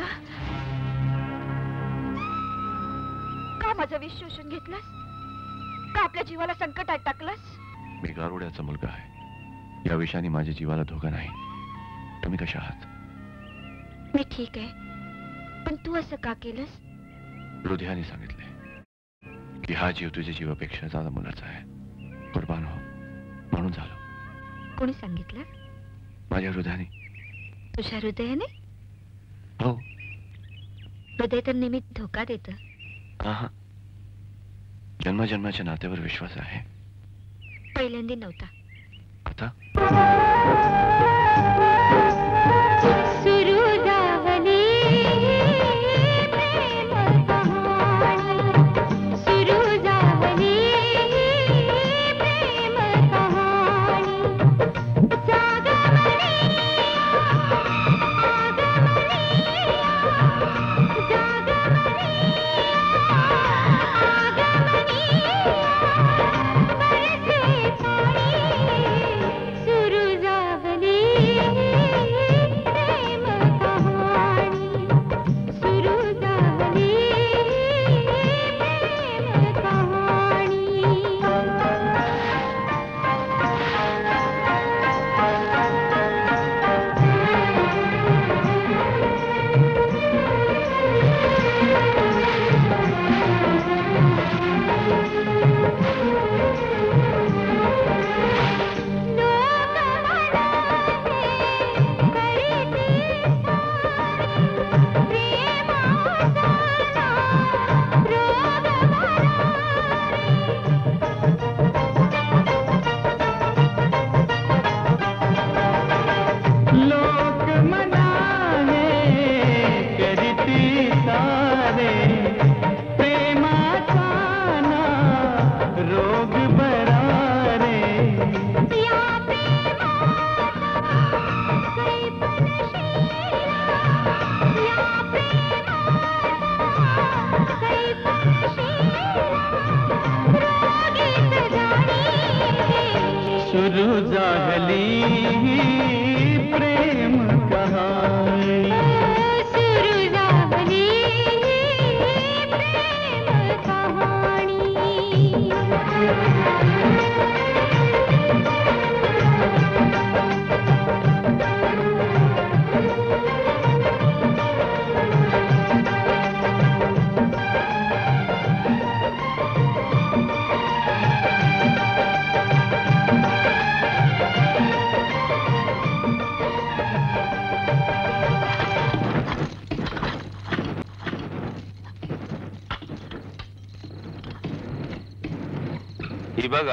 ना? का माझं विष शोषून घेतलंस? का आपल्या जीवाला संकटात टाकलंस? मी गारुड्याचा मुलगा आहे. या विषयाने माझ्या जीवाला धोका नाही. तुम्ही कशा आहात? मी ठीक आहे. पण तू असं का केलंस? हृदयाने सांगितले की हा जीव तुझ्या जीवापेक्षा जादा मुलाचा आहे. कुर्बान हो. म्हणून झालो. कोणी सांगितलं? माझ्या हृदयाने. तुझ्या हृदयाने? हो। हृदय तर नेहमी धोका देत. जन्मजन्माच्या नात्यावर विश्वास आहे. पहिल्यांदा नव्हता. आता?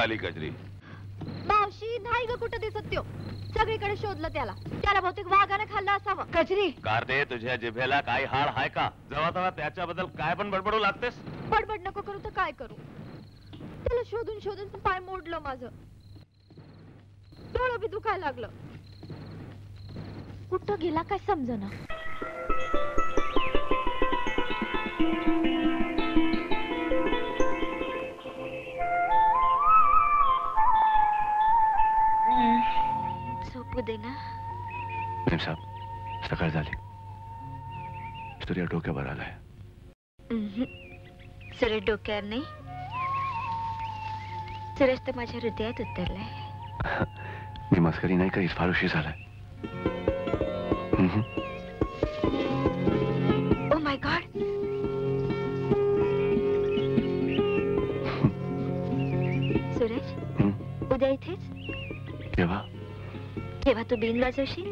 आली कजरी मावशी नाही ग कुठं दिसत त्यो सगळीकडे शोधलं त्याला. त्याला बहुतेक वाघाने खाल्लं असावं. कजरी कारते तुझ्या जिभेला काही हाड आहे का? जेव्हा तेव्हा त्याच्याबद्दल काय पण बडबडू लागतेस? बडबड नको करू तर काय करू? त्याला शोधून शोधून पाय मोडलं माझं. डोळं बी दुखायला लागलं. कुठं गेला काय समजना झोपू दे ना मेम साहेब सकाळ झाली सूर्य डोक्यावर आलाय. सूरज डोक्यावर नाही। सूरज तर माझ्या हृदयात उतरलाय मी मस्करी नाही करीत फार उशीर झालाय हम्म. ओ माय गॉड इथेच? केव्हा केव्हा तू बिन वाजवशील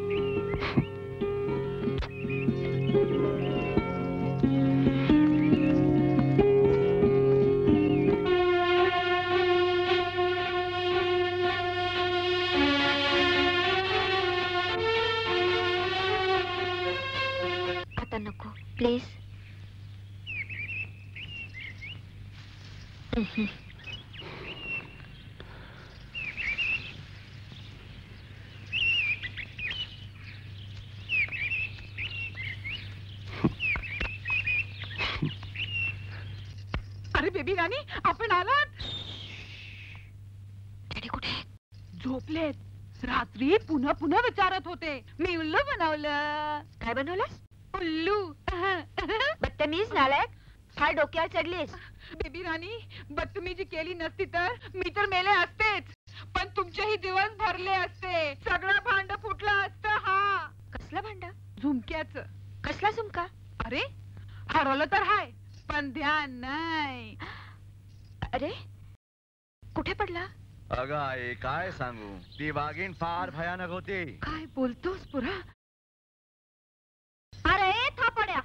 आता नको प्लीज राणी आपण आलात? डॅडी कुठे झोपलेत रात्री पुन्हा पुन्हा विचारत होते मी उल्लू बनवलं काय बनवलंस उल्लू बत्तमीज नालायक फार डोक्यावर चढलीस बेबी राणी बदतमीजी केली नसती तर मी तर मेले असतेच पण तुमचेही दिवस भरले असते सगळं भांड फुटलं असतं हा कसलं भांड झुमक्याच कसला झुमका अरे हरवलं तर हाय पण ध्यान नाही अरे कुठे पडला? अगं आई काय सांगू? ती वाघीण फार भयानक होती. काय बोलतोस पुरा? अरे थापड्या!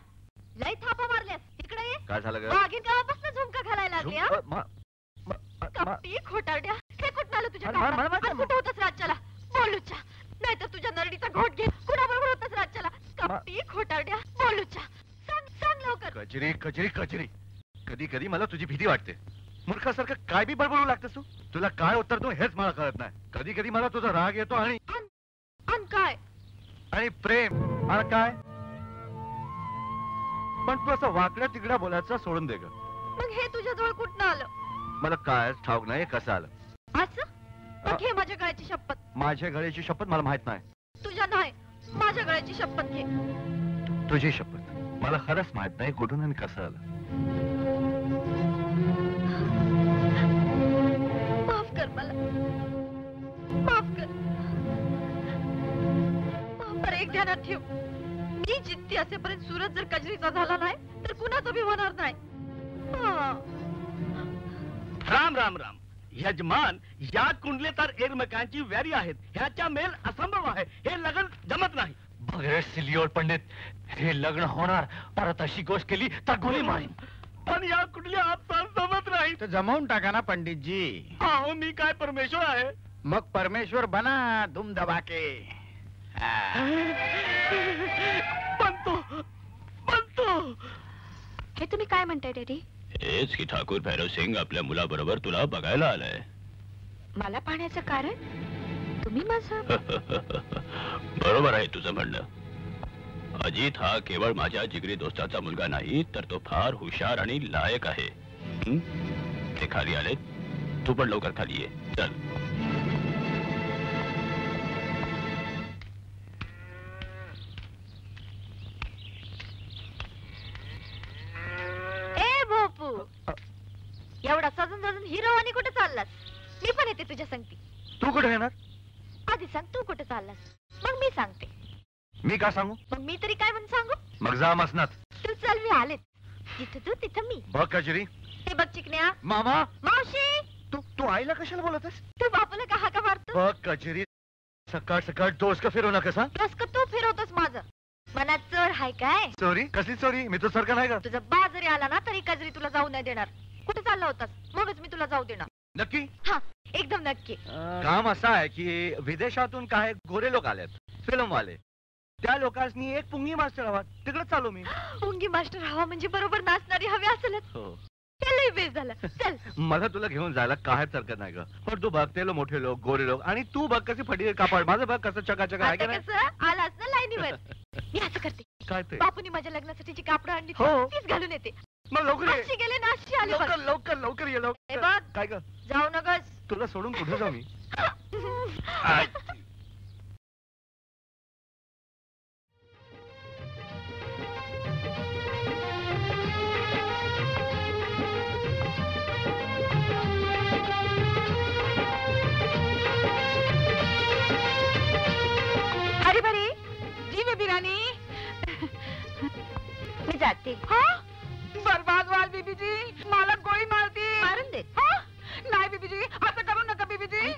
लय थापा मारल्यास इकडे ये. काय झालं ग? वाघीण गावापासून झुमका घालायला लागली हा? झुम- म- म- कपटी खोटारड्या. हे कुठं आलं तुझ्या मला- मला- कानात? मला- आज कुठं होतस राज्याला? बोलूच्या नाहीतर तुझ्या नरडीचा घोट घे. कुणाबरोबर होतस राज्याला? कपटी खोटारड्या. बोलूच्या सांग सांग लवकर. कचरी कचरी कचरी कधी कधी मला तुझी भीती वाटते. मूर्खासारखं काय बी बडबडू लागतेस तू? तुला काय उत्तर देऊ हेच मला कळत नाही. कधी कधी मला तुझा राग येतो आणि काय? आणि प्रेम. आणि काय? पण तू असं वाकड्या तिकड्या बोलायचं सोडून दे ग. मग हे तुझ्या जवळ कुठनं आलं? मला काय ठाऊक नाही कसं आलं? असं? मग घे माझ्या गळ्याची शपथ. माझ्या गळ्याची शपथ मला माहीत नाही. तुझ्या नाही माझ्या गळ्याची शपथ घे. तुझी शपथ. मला खरंच माहीत नाही कुठून आणि कसं आलं. पर एक ध्यानात ठेव. मी जिद्दी असेपर्यंत सूरज जर कजरीचा झाला नाही तर कुणाचं बी होणार नाही. राम राम राम. यजमान या कुंडले तर एकमेकांची व्यारी आहेत. ह्याच्या मेल असंभव आहे. हे लग्न जमत नाही. बघ सिलियोड पंडित हे लग्न होणार. परत अशी गोष्ट केली तर गोळी मारीन. पण या कुठल्या आपसात जमत नाही. तर जमवून टाका ना पंडितजी. अहो मी काय परमेश्वर आहे? मग परमेश्वर बना धूम दबाके बनतो बनतो हे तुम्ही काय म्हणताय डॅडी? हेच की ठाकूर भैरव सिंग आपल्या मुलाबरोबर तुला बघायला आलाय. मला पाहण्याचं कारण? तुम्ही माझं बरोबर आहे तुझं म्हणणं. अजित हा केवळ माझ्या जिगरी दोस्ताचा मुलगा नाही तर तो फार हुशार आणि लायक आहे. ते खाली आले तू पण लवकर खाली ये. चल. ए एवढा सजून सजून हिरो आणि कुठे चाललास? मी पण येते तुझ्या संगती. तू कुठे येणार आधी सांग तू कुठे चाललास? मग मी सांगते. मी का सांगू? मग मी तरी काय म्हणून सांगू? मग जा मसनात. तू चल मी आलेच जिथं तू तिथं मी. बघ कचरी. हे बघ चिकण्या मामा. मावशी. तू तू आईला कशाला बोलतस? तू बापूला का हाका मारतो बघ कचेरी. सकाळ सकाळ डोस का फिरवू नका सा का तू फिरवतोस माझं. मनात चोर हाय काय? चोरी? कसली चोरी? मी तो सारखा नाही का? तुझा बा जरी आला ना तरी कजरी तुला जाऊ नाही देणार. कुठे चालला होतास? मगच मी तुला जाऊ देणार. नक्की? हा एकदम नक्की. काम असं आहे की विदेशातून काय गोरे लोक आलेत फिल्म वाले त्या लोकांनी एक पुंगी मास्टर हवा. तिकडे चालू मी. पुंगी मास्टर हवा म्हणजे बरोबर नाचणारी हवी असेलच. हो. त्यालाही बेस झालं. चल. मला तुला घेऊन जायला काहीच हरकत नाही ग. पण तू बघते लो मोठे लोक गोरे लोक. आणि तू बघ कशी फटी कापड. माझं बघ कसं चकाचक आहे का आता नाही. कसं? आलास ना लाईनीवर. मी असं करते. काय ते? बापूनी माझ्या लग्नासाठी जी कापड आणली हो. तीच घालून येते. मग लवकर ये. नाशी गेले नाशी आले लवकर बघ. लवकर लवकर ये हे लवकर बघ. काय ग? जाऊ नगस तुला सोडून कुठे जाऊ मी? राणी मी जाते हा। बर्बाद व्हाल बीबीजी। मला गोळी मारती मारून दे। हा? नाही बीबीजी असं करू नका बीबीजी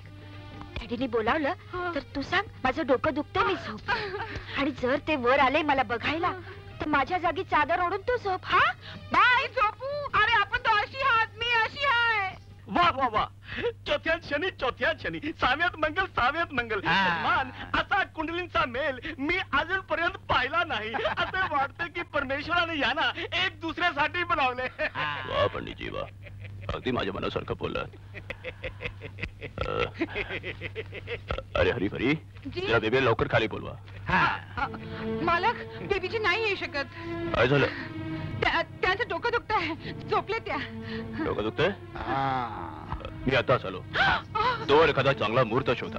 डॅडीने बोलावलं तर तू सांग माझं डोकं दुखतं मी झोप. आणि जर ते वर आले मला बघायला तर माझ्या जागी चादर ओढून तू झोप. हा? बाय झोपू. वा वा वा. चौथ्या शनी चौथ्या शनी. साव्यात मंगल साव्यात मंगल. मान असा कुंडलींचा मेल मी अजूनपर्यंत पाहिला नाही. असं वाटतं की परमेश्वराने यांना एक दुसऱ्यासाठी बनवले वा पंडितजी वा. अगदी माझ्या मनासारखं बोललात. अ, अरे हरी हरी. जी? जरा बेबी लवकर खाली बोलवा. मालक देवीची नाही येऊ शकत. काय झालं? त्यांचं डोकं दुखत आहे झोपले त्या. डोकं दुखतंय? मी आताच आलो. एखादा चांगला मुहूर्त शोधा.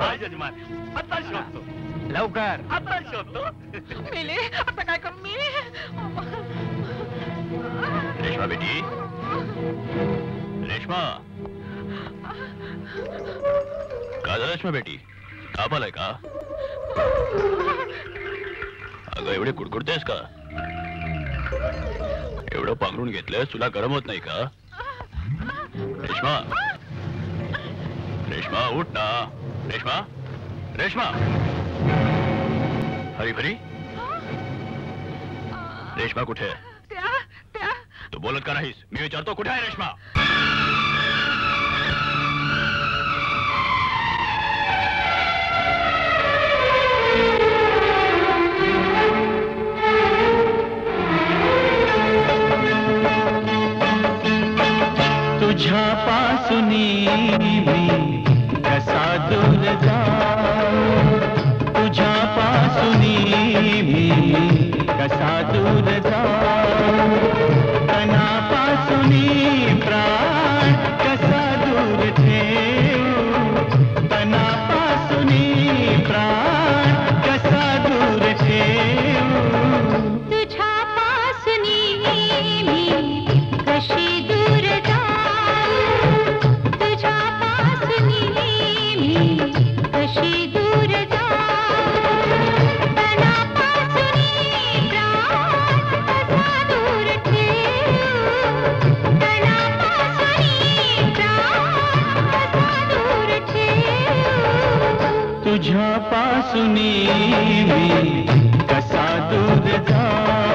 हा. यजमान आता शोधतो. लवकर. आता शोधतो. मेले आता काय करू मी? रेश्मा बेटी रेश्मा? का झालं रेश्मा बेटी आलाय का? अगं एवढे कुडकुडतेस का? एवढं पांघरून घेतलंयस तुला गरम होत नाही का? रेश्मा. रेश्मा उठ ना. रेश्मा. रेश्मा. हरी भरी. रेश्मा कुठे? आहे तू बोलत का नाहीस? मी विचारतो कुठे आहे रेश्मा? तुझ्या सुनी मी कसा दूर जाऊ तुझ्या पासूनी मी कसा दूर जाऊ सुनी प्राण कसा दूर ठेवू पासूनी भी कसा दूर जाऊ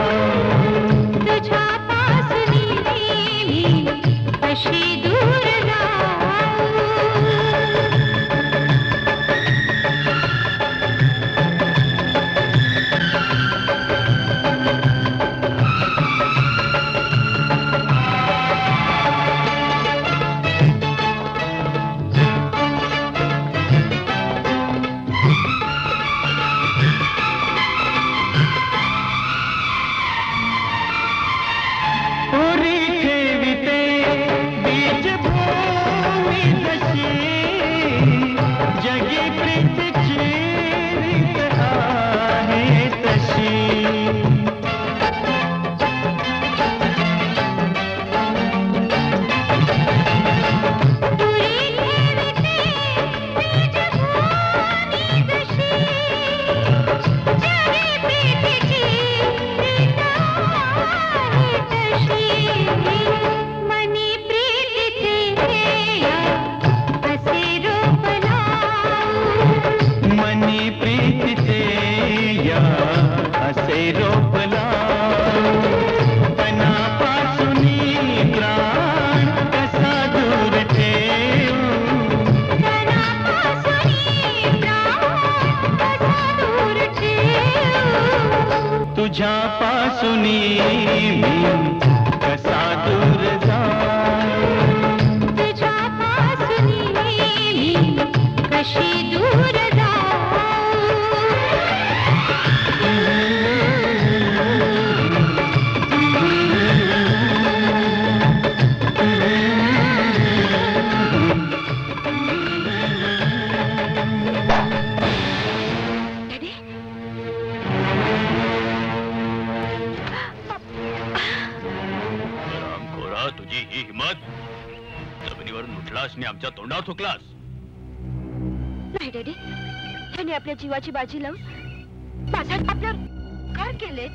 जीवाची बाजी लावून माझा आपल्यावर केले.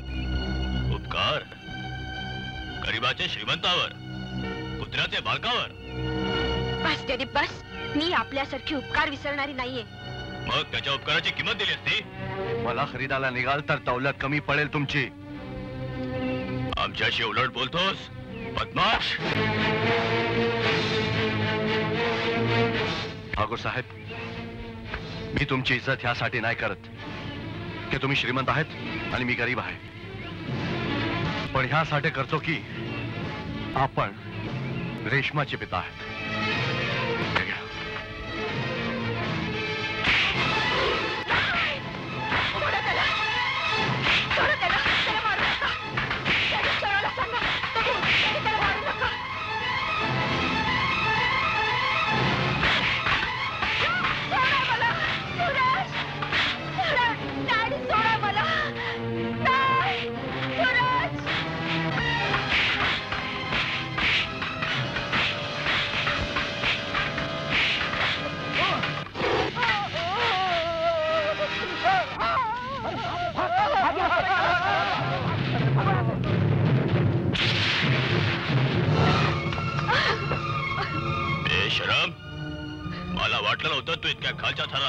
उपकार? गरीबाचे श्रीमंतावर कुत्र्याचे बालकावर? बस डॅडी बस. मी आपल्यासारखी उपकार विसरणारी नाहीये. मग त्याच्या उपकाराची किंमत दिली असती? मला खरीदाला निघाल तर दौलत कमी पडेल तुमची. आमच्याशी उलट बोलतोस बदमाश? ठाकूर साहेब मी तुमची इज्जत ह्यासाठी नाही करत. की तुम्ही श्रीमंत आहेत आणि मी गरीब आहे. पण ह्यासाठी करतो की आपण रेशमाचे पिता आहेत.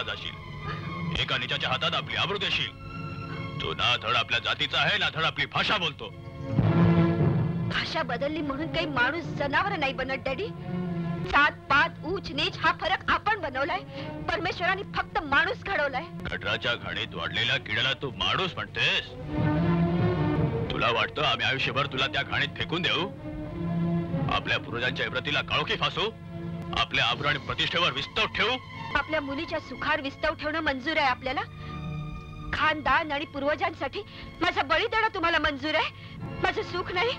थरात जाशील एका निजाच्या हातात आपली आबरू देशील तू ना धड आपल्या जातीचा आहे ना धड आपली भाषा बोलतो. भाषा बदलली म्हणून काही माणूस जनावर नाही बनत डॅडी. जात पात ऊच नीच हा फरक आपण बनवलाय. परमेश्वराने फक्त माणूस घडवलाय. गटराच्या घाणीत वाढलेल्या किड्याला तू माणूस म्हणतेस? तुला वाटतं आम्ही आयुष्यभर तुला त्या घाणीत फेकून देऊ? आपल्या पूर्वजांच्या इब्रतीला काळोखी फासू? आपल्या आबरू आणि प्रतिष्ठेवर विस्तव ठेवू? आपल्या मुलीच्या सुखार विस्तव ठेवणं मंजूर आहे आपल्याला? खानदान आणि पूर्वजांसाठी माझा बळी देणं तुम्हाला मंजूर आहे. माझं सुख नाही.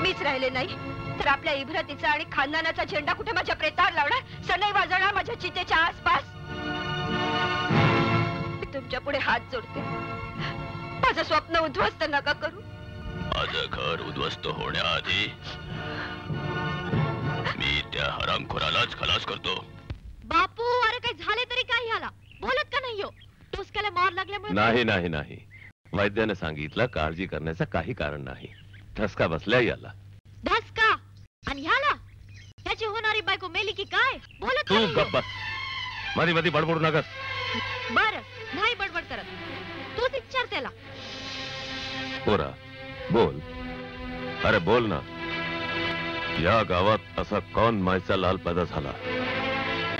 मीच राहिले नाही. तर आपल्या इब्रतीचा आणि खानदानाचा झेंडा कुठे माझ्या प्रेतावर लावणार? सनई वाजवणार माझ्या चितेच्या आसपास? मी तुमच्या पुढे हात जोडते. माझं स्वप्न उद्ध्वस्त नका करू. माझं घर उद्ध्वस्त होण्याआधी मी त्या हरामखोरालाच खलास करतो. बापू अरे काही झाले तरी काय ह्याला. बोलत का नाही हो? टोसक्याला मार लागल्यामुळे नाही नाही नाही. वैद्याने सांगितलं काळजी करण्याचं काही कारण नाही. ठसका बसल्या याला. धसका? आणि ह्याला? ह्याची होणारी बायको मेली की काय? बोलत तू? गप्प बस. मधी मधी बडबडू नकस बर नाही बडबड करत. तूच विचार त्याला. पोरा बोल. अरे बोल ना. या गावात असा कौन मायचा लाल पैदा झाला?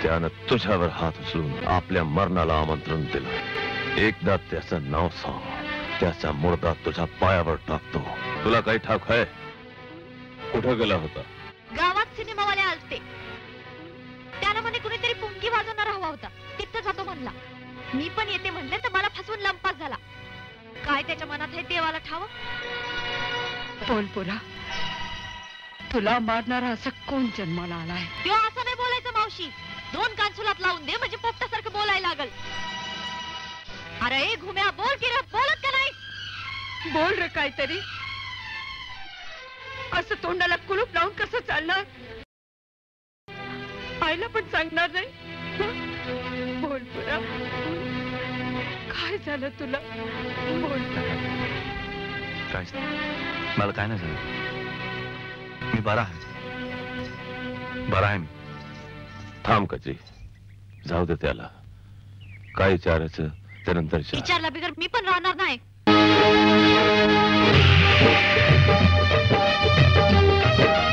त्यानं तुझ्यावर हात उचलून आपल्या मरणाला आमंत्रण दिलं. एकदा त्याचं नाव सांग. त्याचा मुर्दा तुझ्या पायावर टाकतो. तुला काही ठाक आहे? कुठं गेला होता? गावात सिनेमावाले आलते. त्यानं म्हणे कुणीतरी पुंकी वाजवणारा हवा होता. तिथं जातो म्हणला. मी पण येते म्हणले तर मला फसवून लंपास झाला. काय त्याच्या मनात आहे देवाला ठाव? बोल पुरा. तुला मारणारा असा कोण जन्माला आलाय? त्यो असं नाही बोलायचं मावशी. दोन कान सुलात लावून दे म्हणजे पोपटासारखं बोलायला लागल. अरे ए घुम्या बोल की बोलत का नाही? बोल रे काहीतरी. असं तोंडाला कुलूप लावून कसं चालणार? आईला पण सांगणार नाही? बोल पुरा काय झालं तुला? बोल काहीच. मला काय नाही झालं. मी बरा आहे बरा आहे मी थांब कची. जाऊ दे त्याला. काय विचारायचं त्यानंतर विचारला बिगर मी पण राहणार नाही. Thank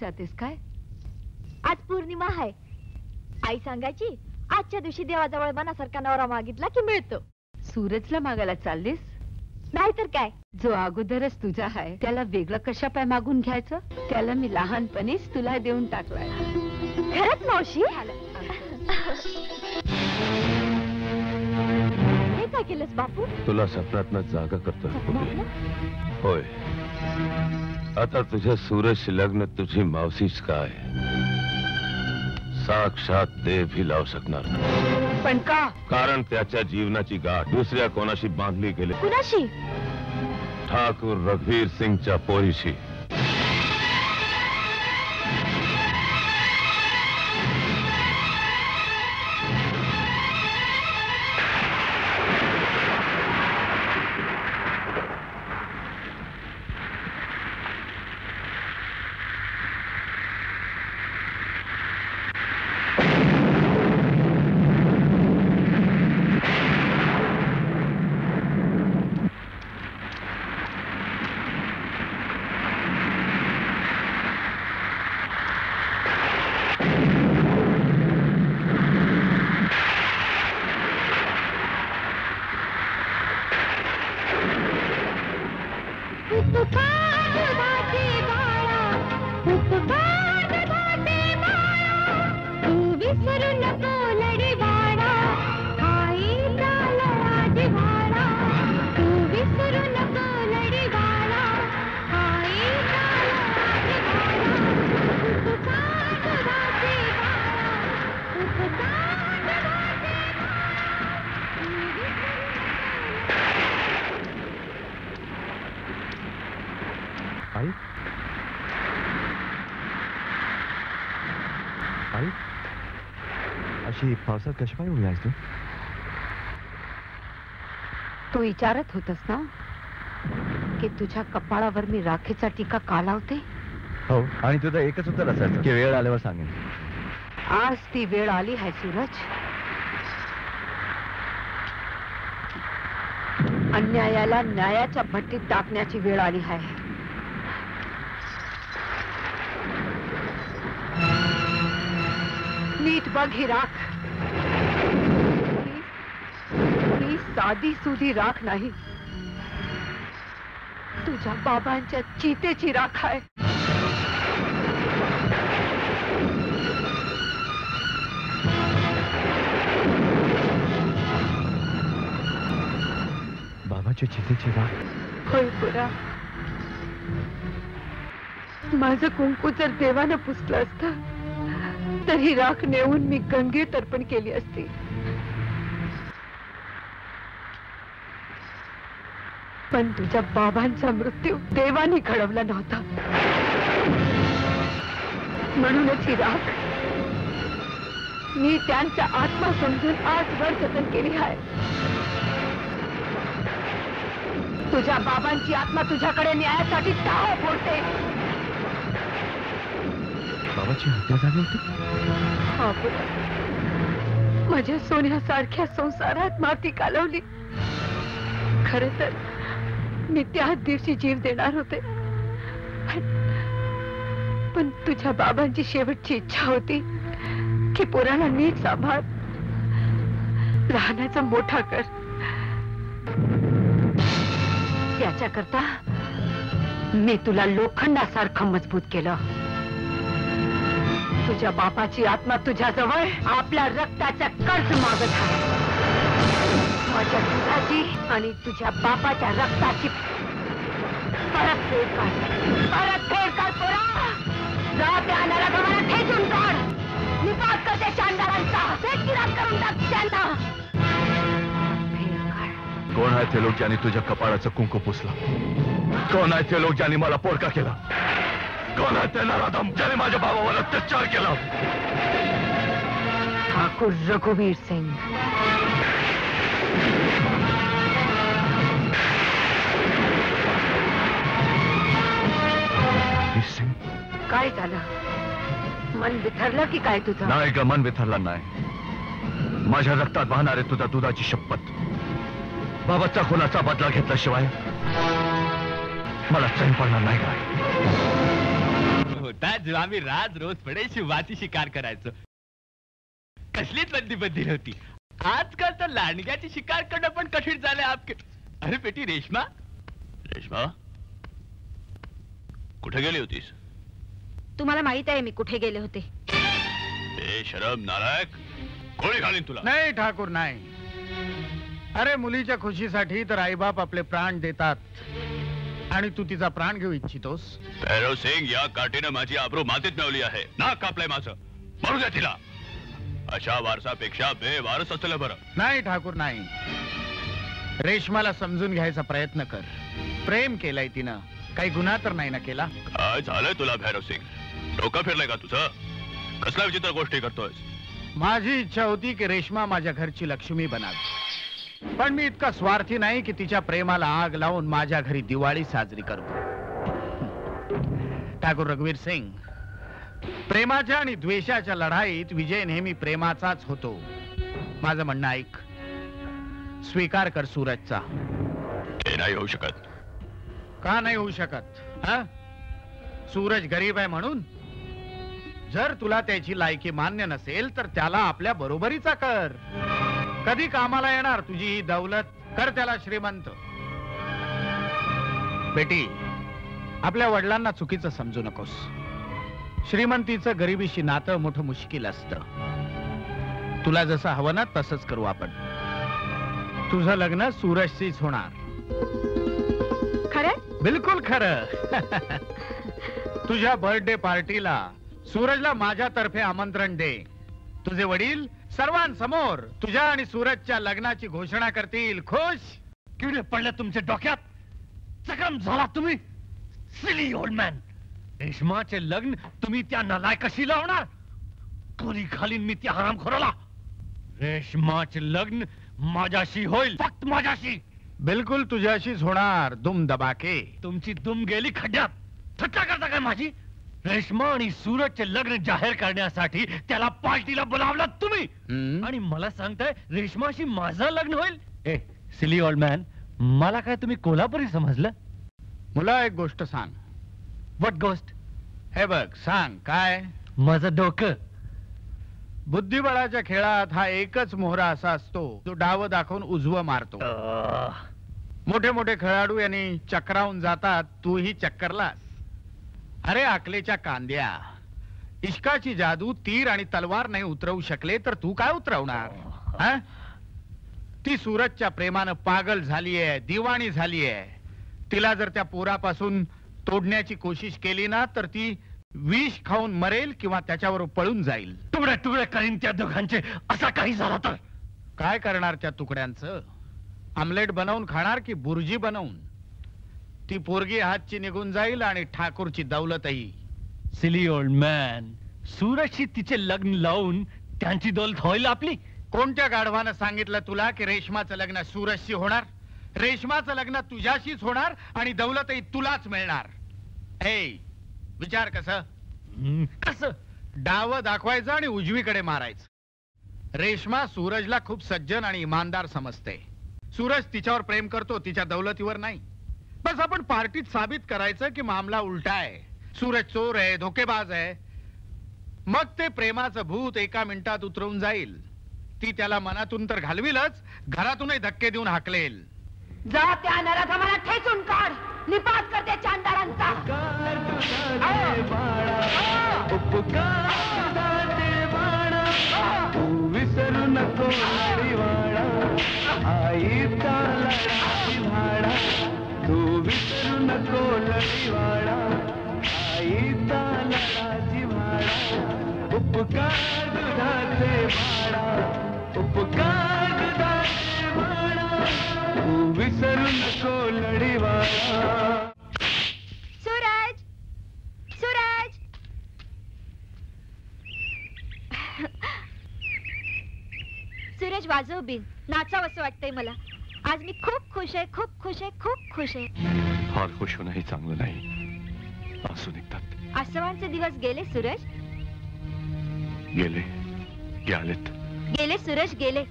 जातेस काय? आज पौर्णिमा आहे. आई सांगायची आजच्या दिवशी देवाजवळ मनासारखा नवरा मागितला की मिळतो. सूरजला मागायला चाललीस? नाहीतर काय? जो अगोदरच तुझा आहे त्याला वेगळं कशा पाय मागून घ्यायचं? त्याला मी लहानपणीच तुला देऊन टाकलाय. खरंच मावशी? हे काय केलंस बापू? तुला स्वप्नात जागा करतो. होय. आता तुझे सूरज लग्न तुझी मावशीच काय साक्षात देव ही लावू शकणार. पण का? कारण त्याच्या जीवनाची गाठ दुसऱ्या कोणाशी बांधली गेली। कुणाशी? ठाकूर रघुवीर सिंगच्या पोरीशी अशी पावसात कशी काय उभी आहेस तू तू विचारत होतस ना की तुझ्या कपाळावर मी राखीचा टीका का लावते? हो आणि तुझं एकच उत्तर असायचं की वेळ आल्यावर सांगेन. आज ती वेळ आली आहे सूरज. अन्यायाला न्यायाच्या भट्टीत टाकण्याची वेळ आली आहे. नीट बघ ही राख साधी सुधी राख नाही। तुझ्या बाबांच्या चितेची राख आहे। बाबाच्या चितेची राख? होय पुरा। माझं कुंकू जर देवानं पुसलं असतं तर ही राख नेऊन मी गंगेत अर्पण केली असती। पण तुझ्या बाबांचा मृत्यू देवाने घडवला नव्हता. म्हणूनच ही राख मी त्यांचा आत्मा समजून आजवर जतन केली आहे. तुझ्या बाबांची आत्मा तुझ्याकडे न्यायासाठी धाव फोडते. बाबाची हत्या झाली होती? हा माझ्या सोन्यासारख्या संसारात माती कालवली. खर तर मी त्याच दिवशी जीव देणार होते. पण- तुझ्या बाबांची शेवटची इच्छा होती की पोराला नीट सांभाळ. लहानाचा मोठा कर. त्याच्या करता मी तुला लोखंडासारखं मजबूत केलं. तुझ्या बापाची आत्मा तुझ्याजवळ आपल्या रक्ताचा कर्ज मागत आहे. माझ्या दुधाची आणि तुझ्या बापाच्या रक्ताची परत फेड काढ. परत फेड काढ पोरा. जा त्या नरकाला ठेचून काढ. निपात कर त्या शानदारांचा. फेटकिरात करून टाक त्यांना. कोण आहे ते लोक ज्यांनी तुझ्या कपाळाचं कुंकू पुसलं? कोण आहे ते लोक ज्यांनी मला पोरका केला? कोण आहे ते नराधम ज्याने माझ्या भावावर अत्याचार केला? ठाकुर रघुवीर सिंग. काय झालं? मन की काय तुझं? नाही ग मन विथरला नाही. माझ्या रक्तात वाहणारे तुझा दुधाची शपथ. बाबाचा खुनाचा बदला घेतल्याशिवाय मला चैन पडणार नाही काय होता जेव्हा आम्ही राज रोज पडे शिवाची शिकार करायचो. कसलीच बंदी बंदी नव्हती आजकाल तर लांडग्याची शिकार करणं पण कठीण झालंय आपके अरे बेटी रेशमा? रेश्मा? कुठे गेली होतीस? तुम्हाला माहीत आहे मी कुठे गेले होते. ए शरम नालायक गोळी घालीन तुला. नाही ठाकूर नाही. अरे मुलीच्या खुशीसाठी तर आईबाप आपले प्राण देतात. आणि तू तिचा प्राण घेऊ इच्छितोस? भैरव सिंग या काठीनं माझी आबरू मातीत मिळवली आहे. नाक कापलंय माझं. मरू द्या तिला. अशा वारसापेक्षा बेवारस असलं बरं. नाही ठाकूर नाही. रेशमाला समजून घ्यायचा प्रयत्न कर. प्रेम केलंय तिनं. काही गुन्हा तर नाही ना केला? काय झालंय तुला भैरव सिंग? डोकं फिरलंय का तुझं? कसल्या विचित्र गोष्टी करतोय माझी इच्छा होती की रेशमा माझ्या घरची लक्ष्मी बनावी. पण मी इतका स्वार्थी नाही की तिच्या प्रेमाला आग लावून माझ्या घरी दिवाळी साजरी करतो. ठाकूर रघुवीर सिंग प्रेमाच्या आणि द्वेषाच्या लढाईत विजय नेहमी प्रेमाचाच होतो. माझं म्हणणं ऐक. स्वीकार कर सूरजचा. ते नाही होऊ शकत. का नाही होऊ शकत? हा? सूरज गरीब आहे म्हणून? जर तुला त्याची लायकी मान्य नसेल तर त्याला आपल्या बरोबरीचा कर. कधी कामाला येणार तुझी ही दौलत? कर त्याला श्रीमंत. बेटी आपल्या वडिलांना चुकीचं समजू नकोस. श्रीमंतीचं गरिबीशी नातं मोठं मुश्किल असतं. तुला जसं हवं ना तसंच करू आपण. तुझं लग्न सूरजशीच होणार. खरं? बिलकुल खरं. तुझ्या बर्थडे पार्टीला सूरजला माझ्यातर्फे आमंत्रण दे. तुझे वडील सर्वांसमोर तुझ्या आणि सूरजच्या लग्नाची घोषणा करतील. खुश? किडे पडले तुमच्या डोक्यात? चकम झाला तुम्ही? सिली ओल्ड मॅन रेशमाचे लग्न तुम्ही त्या नलायकशी लावणार कोणी घालीन मी त्या हरामखोराला रेशमाचे लग्न माझ्याशी होईल. फक्त माझ्याशी. बिलकुल तुझ्याशीच होणार दुम दबाके. तुमची दुम गेली खड्ड्यात. थट्टा करता काय माझी? रेशमा आणि सूरजचे लग्न जाहीर करण्यासाठी त्याला पार्टीला बोलावलं तुम्ही. आणि मला सांगताय रेशमाशी माझं लग्न होईल. ए सिली ओल्ड मॅन मला काय तुम्ही कोल्हापुरी समजलं? मुला एक गोष्ट सांग. वट गोष्ट हे बघ सांग काय? माझं डोकं. बुद्धिबळाच्या खेळात हा एकच मोहरा असा असतो जो डाव दाखवून उजवं मारतो. मोठे मोठे खेळाडू यांनी चक्रावून जातात तूही चक्करलास. अरे आकलेच्या कांद्या. इश्काची जादू तीर आणि तलवार नाही उतरवू शकले तर तू काय उतरवणार? हा? ती सूरजच्या प्रेमानं पागल झालीये दिवाणी झालीये. तिला जर त्या पोरापासून तोडण्याची कोशिश केली ना तर ती विष खाऊन मरेल किंवा त्याच्यावर पळून जाईल. तुकडे तुकडे करीन त्या दोघांचे. असा काही झाला तर? काय करणार त्या तुकड्यांचं? आमलेट बनवून खाणार की बुर्जी बनवून? ती पोरगी हातची निघून जाईल आणि ठाकूरची दौलतही. सिली ओल्ड मॅन सूरजशी तिचे लग्न लावून त्यांची दौलत होईल आपली? कोणत्या गाढवानं सांगितलं तुला की रेशमाचं लग्न सूरजशी होणार? रेशमाचं लग्न तुझ्याशीच होणार आणि दौलतही तुलाच मिळणार. ए विचार कसं? कसं? डाव दाखवायचं आणि उजवीकडे मारायचं. रेशमा सूरजला खूप सज्जन आणि इमानदार समजते. सूरज तिच्यावर प्रेम करतो तिच्या दौलतीवर नाही. बस आपण पार्टीत साबित करायचं की मामला उलटा आहे. सूरज चोर आहे धोकेबाज आहे. मग ते प्रेमाचं भूत एका मिनिटात उतरवून जाईल. ती त्याला मनातून तर घालविलच घरातूनही धक्के देऊन हाकलेल. जा त्या नराधा मला ठेचून काढ. निपात करते चांदारांचा. विसरू नको वाडा आईचा लढाची भाडा. तू विसरू नको लढीवाडा आईचा लढाची भाडा. उपकार दुधाचे भाडा उपकार तू विसरू नको लढीवाडा सूरज सूरज। सूरज वाजव बिन नाचाव असं वाटतंय मला. आज मी खूप खुश आहे खूप खुश आहे खूप खुश आहे. फार खुश होणंही चांगलं नाही. असू निघतात. आसवांचे दिवस गेले सूरज? गेले. गेलेत. गेले सूरज गेले.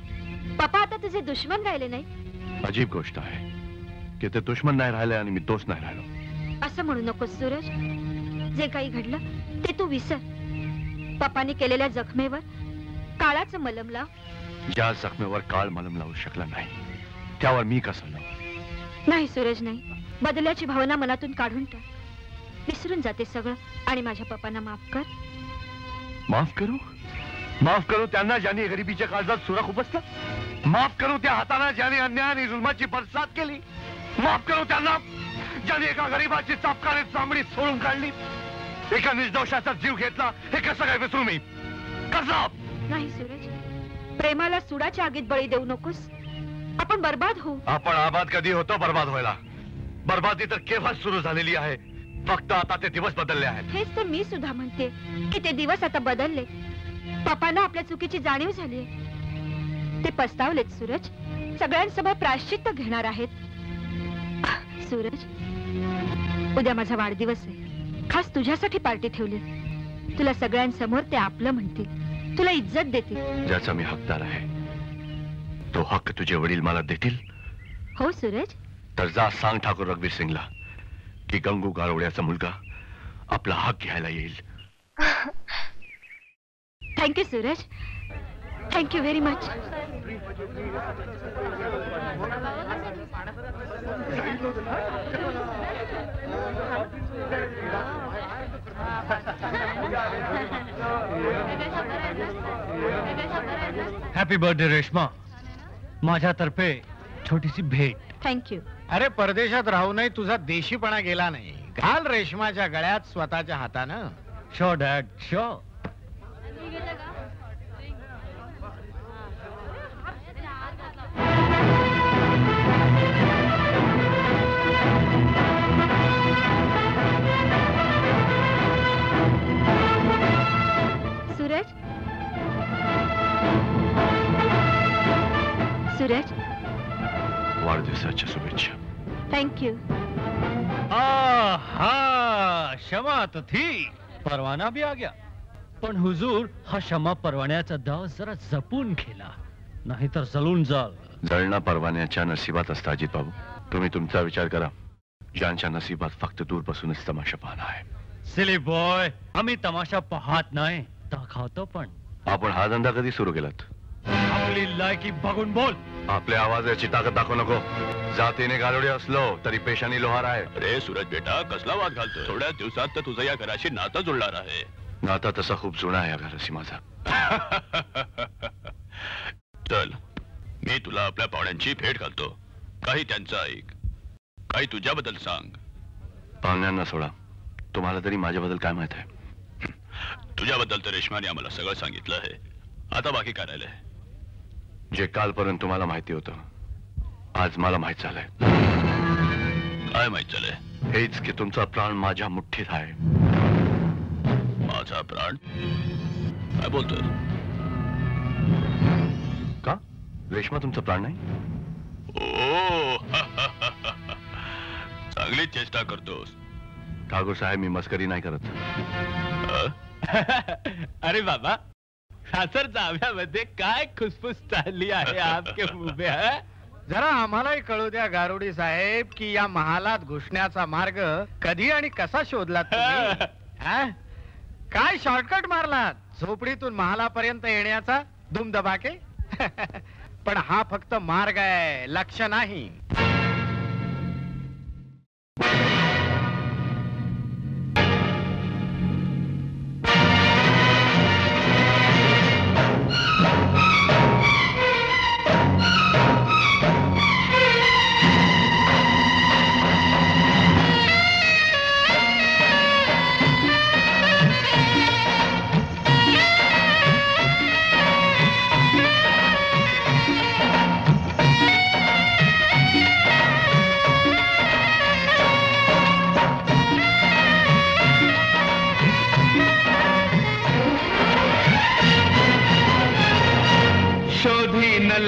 पप्पा आता तुझे दुश्मन राहिले नाही. अजीब गोष्ट आहे की ते दुश्मन नाही राहिले आणि मी दोस्त नाही राहिलो. असं म्हणू नकोस सूरज. जे काही घडलं ते तू विसर. पप्पाने केलेल्या जखमेवर काळाचं मलम लाव. ज्या जखमेवर काळ मलम लावू शकला नाही त्यावर मी कसं लावू? नाही सूरज नाही. बदल्याची भावना मनातून काढून टाक. विसरून जाते सगळं. आणि माझ्या पप्पांना माफ कर. माफ करू? माफ़ करू त्यांना ज्यांनी गरिबीच्या काळजात सुरा खुपसला माफ़ करू त्या हाताला ज्याने अन्याय आणि जुलमाची बरसात केली. माफ़ करू त्यांना ज्याने एका गरीबाची चापकाने चांबडी सोडून काढली. एका निर्दोषाचा जीव घेतला हे कसं काय विसरू मी? कसं? नाही सूरज. प्रेमाला सुडाच्या आगीत बळी देऊ नकोस. आपण बर्बाद होऊ. आपण आबाद कधी होतो बर्बाद व्हायला? बर्बादी तर केव्हाच सुरू झालेली आहे. फक्त आता ते दिवस बदलले आहेत. हेच तर मी सुद्धा म्हणते की ते दिवस आता बदलले. पप्पांना आपल्या चुकीची जाणीव झाली ते पस्तावलेत सूरज. सगळ्यांसमोर प्राश्चित्त घेणार आहेत. सूरज उद्या माझा वाढदिवस आहे. खास तुझ्यासाठी पार्टी ठेवली. तुला सगळ्यांसमोर ते आपलं म्हणतील. तुला इज्जत देतील. ज्याचा मी हकदार आहे तो हक्क तुझे वडील मला देतील? हो सूरज. तर जा सांग ठाकूर रघुवीर सिंगला की गंगू गारोड्याचा मुलगा आपला हक घ्यायला येईल. Thank you Suraj thank you very much happy birthday Reshma माझ्यातर्फे छोटीशी भेट. थँक्यू अरे परदेशात राहूनही तुझा देशीपणा गेला नाही. घाल रेशमाच्या गळ्यात स्वतःच्या हातानं. Show dad show Suraj Suraj वाढदिवसाच्या शुभेच्छा। थँक्यू हा क्षमा तो थी। परवाना भी आ गया। पण हुजूर हा क्षमा परवान्याचा दाव जरा जपून खेळा नाहीतर जळून जाल. जळणं परवान्याच्या नशिबात असतं अजित बाबू तुम्ही तुमचा विचार करा. ज्यांच्या नशिबात फक्त दूरपासूनच तमाशा पाहणं आहे. सिली बॉय आम्ही तमाशा पाहत नाही. दाखवतो पण. आपण हा धंदा कधी सुरू केलात? आपली लायकी बघून बोल. आपल्या आवाजाची ताकद दाखवू नको. जातीने गालोडे असलो तरी पेशानी लोहार आहे. अरे सूरज बेटा कसला वाद घालतो थोड्या दिवसात तर तुझं या घराशी नातं जुळणार आहे. नाता तसा खूप जुना आहे या घराशी माझा. चल मी तुला आपल्या पाहुण्यांची भेट घालतो. काही त्यांचं ऐक. काही तुझ्याबद्दल सांग. पाहुण्यांना सोडा. तुम्हाला तरी माझ्याबद्दल काय माहित आहे? तुझ्याबद्दल तर रेशमाने आम्हाला सगळं सांगितलं आहे. आता बाकी काय राहिलंय? जे कालपर्यंत तुम्हाला माहिती होतं आज मला माहित झालंय. काय माहित झालंय? हेच की तुमचा प्राण माझ्या मुठ्ठीत आहे. माझा प्राण काय बोलतो का रेशमा तुमचा प्राण नाही? ओ कसली चेष्टा करतोस ठाकूर साहेब मी मस्करी नाही करत। अरे बाबा सासर जाव्यामध्ये काय खुसफुस चालली आहे आपके मुँह जरा आम्हालाही कळू द्या गारुडी साहेब की या महालात घुसण्याचा मार्ग कधी आणि कसा शोधलात तुम्ही? काय शॉर्टकट मारलात? झोपडीतून महालापर्यंत येण्याचा धुमधबाके पण हा फक्त मार्ग आहे लक्ष नाही.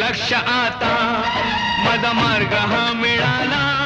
लक्ष आता माझा मार्ग हा मिळाला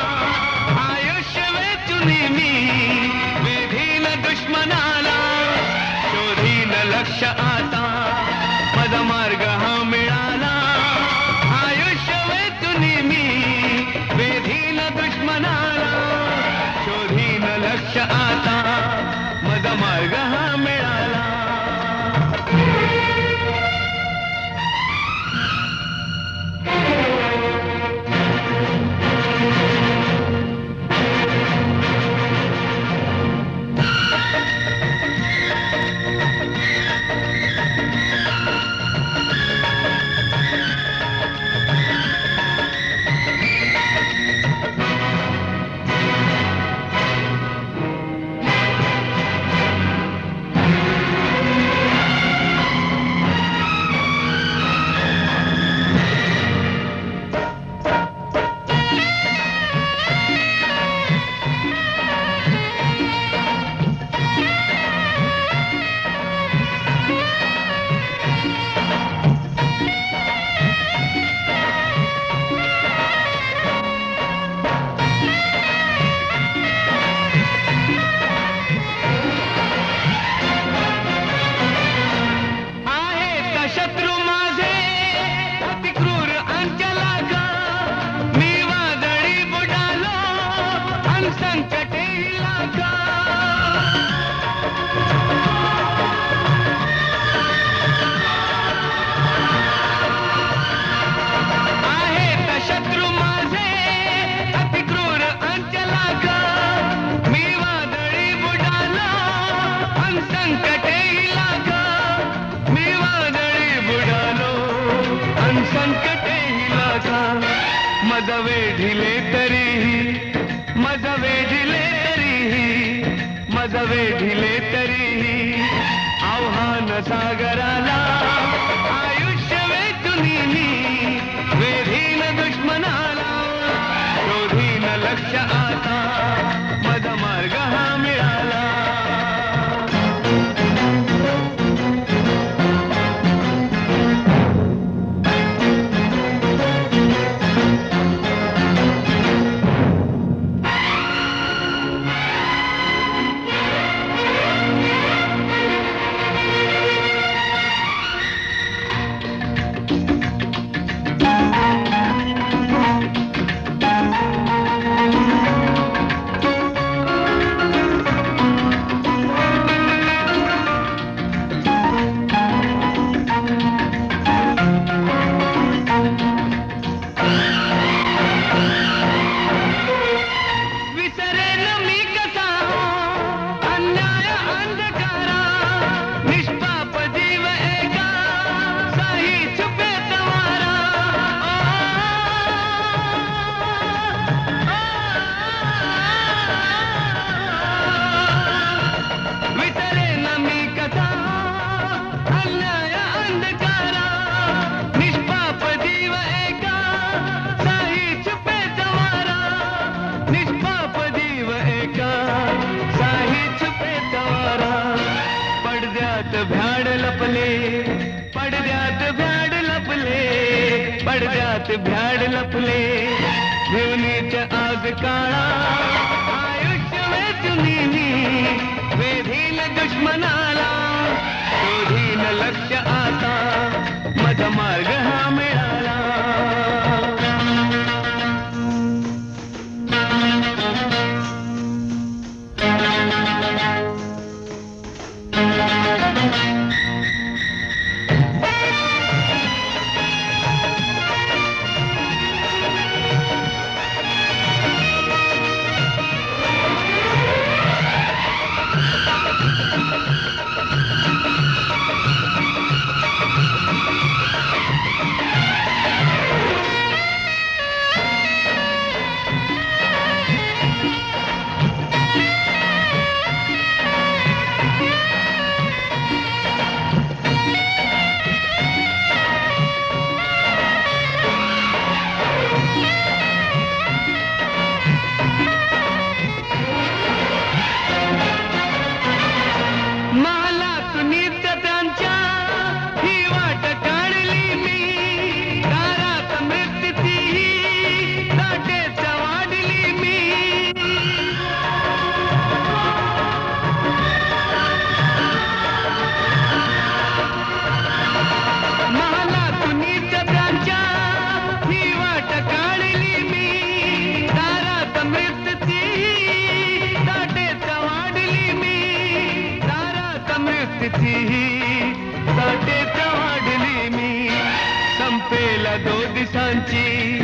दो दिसांची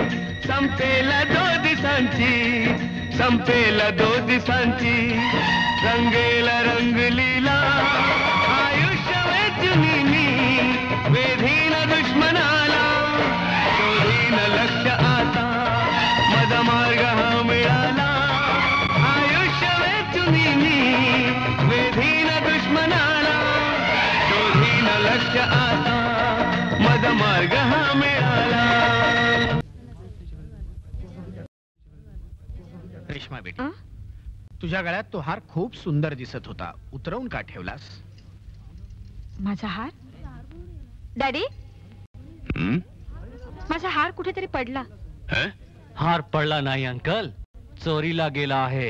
संपेला दो दिसांची संपेला दो दिसांची रंगेला रंगलीला आयुष्य वेचनी मी रेश्मा बेटी तुझ्या गळ्यात तो हार खूप सुंदर दिसत होता. उतरवून का ठेवलास? माझा हार? डॅडी? माझा हार कुठेतरी पडला. हार पडला नाही अंकल. चोरीला गेला आहे.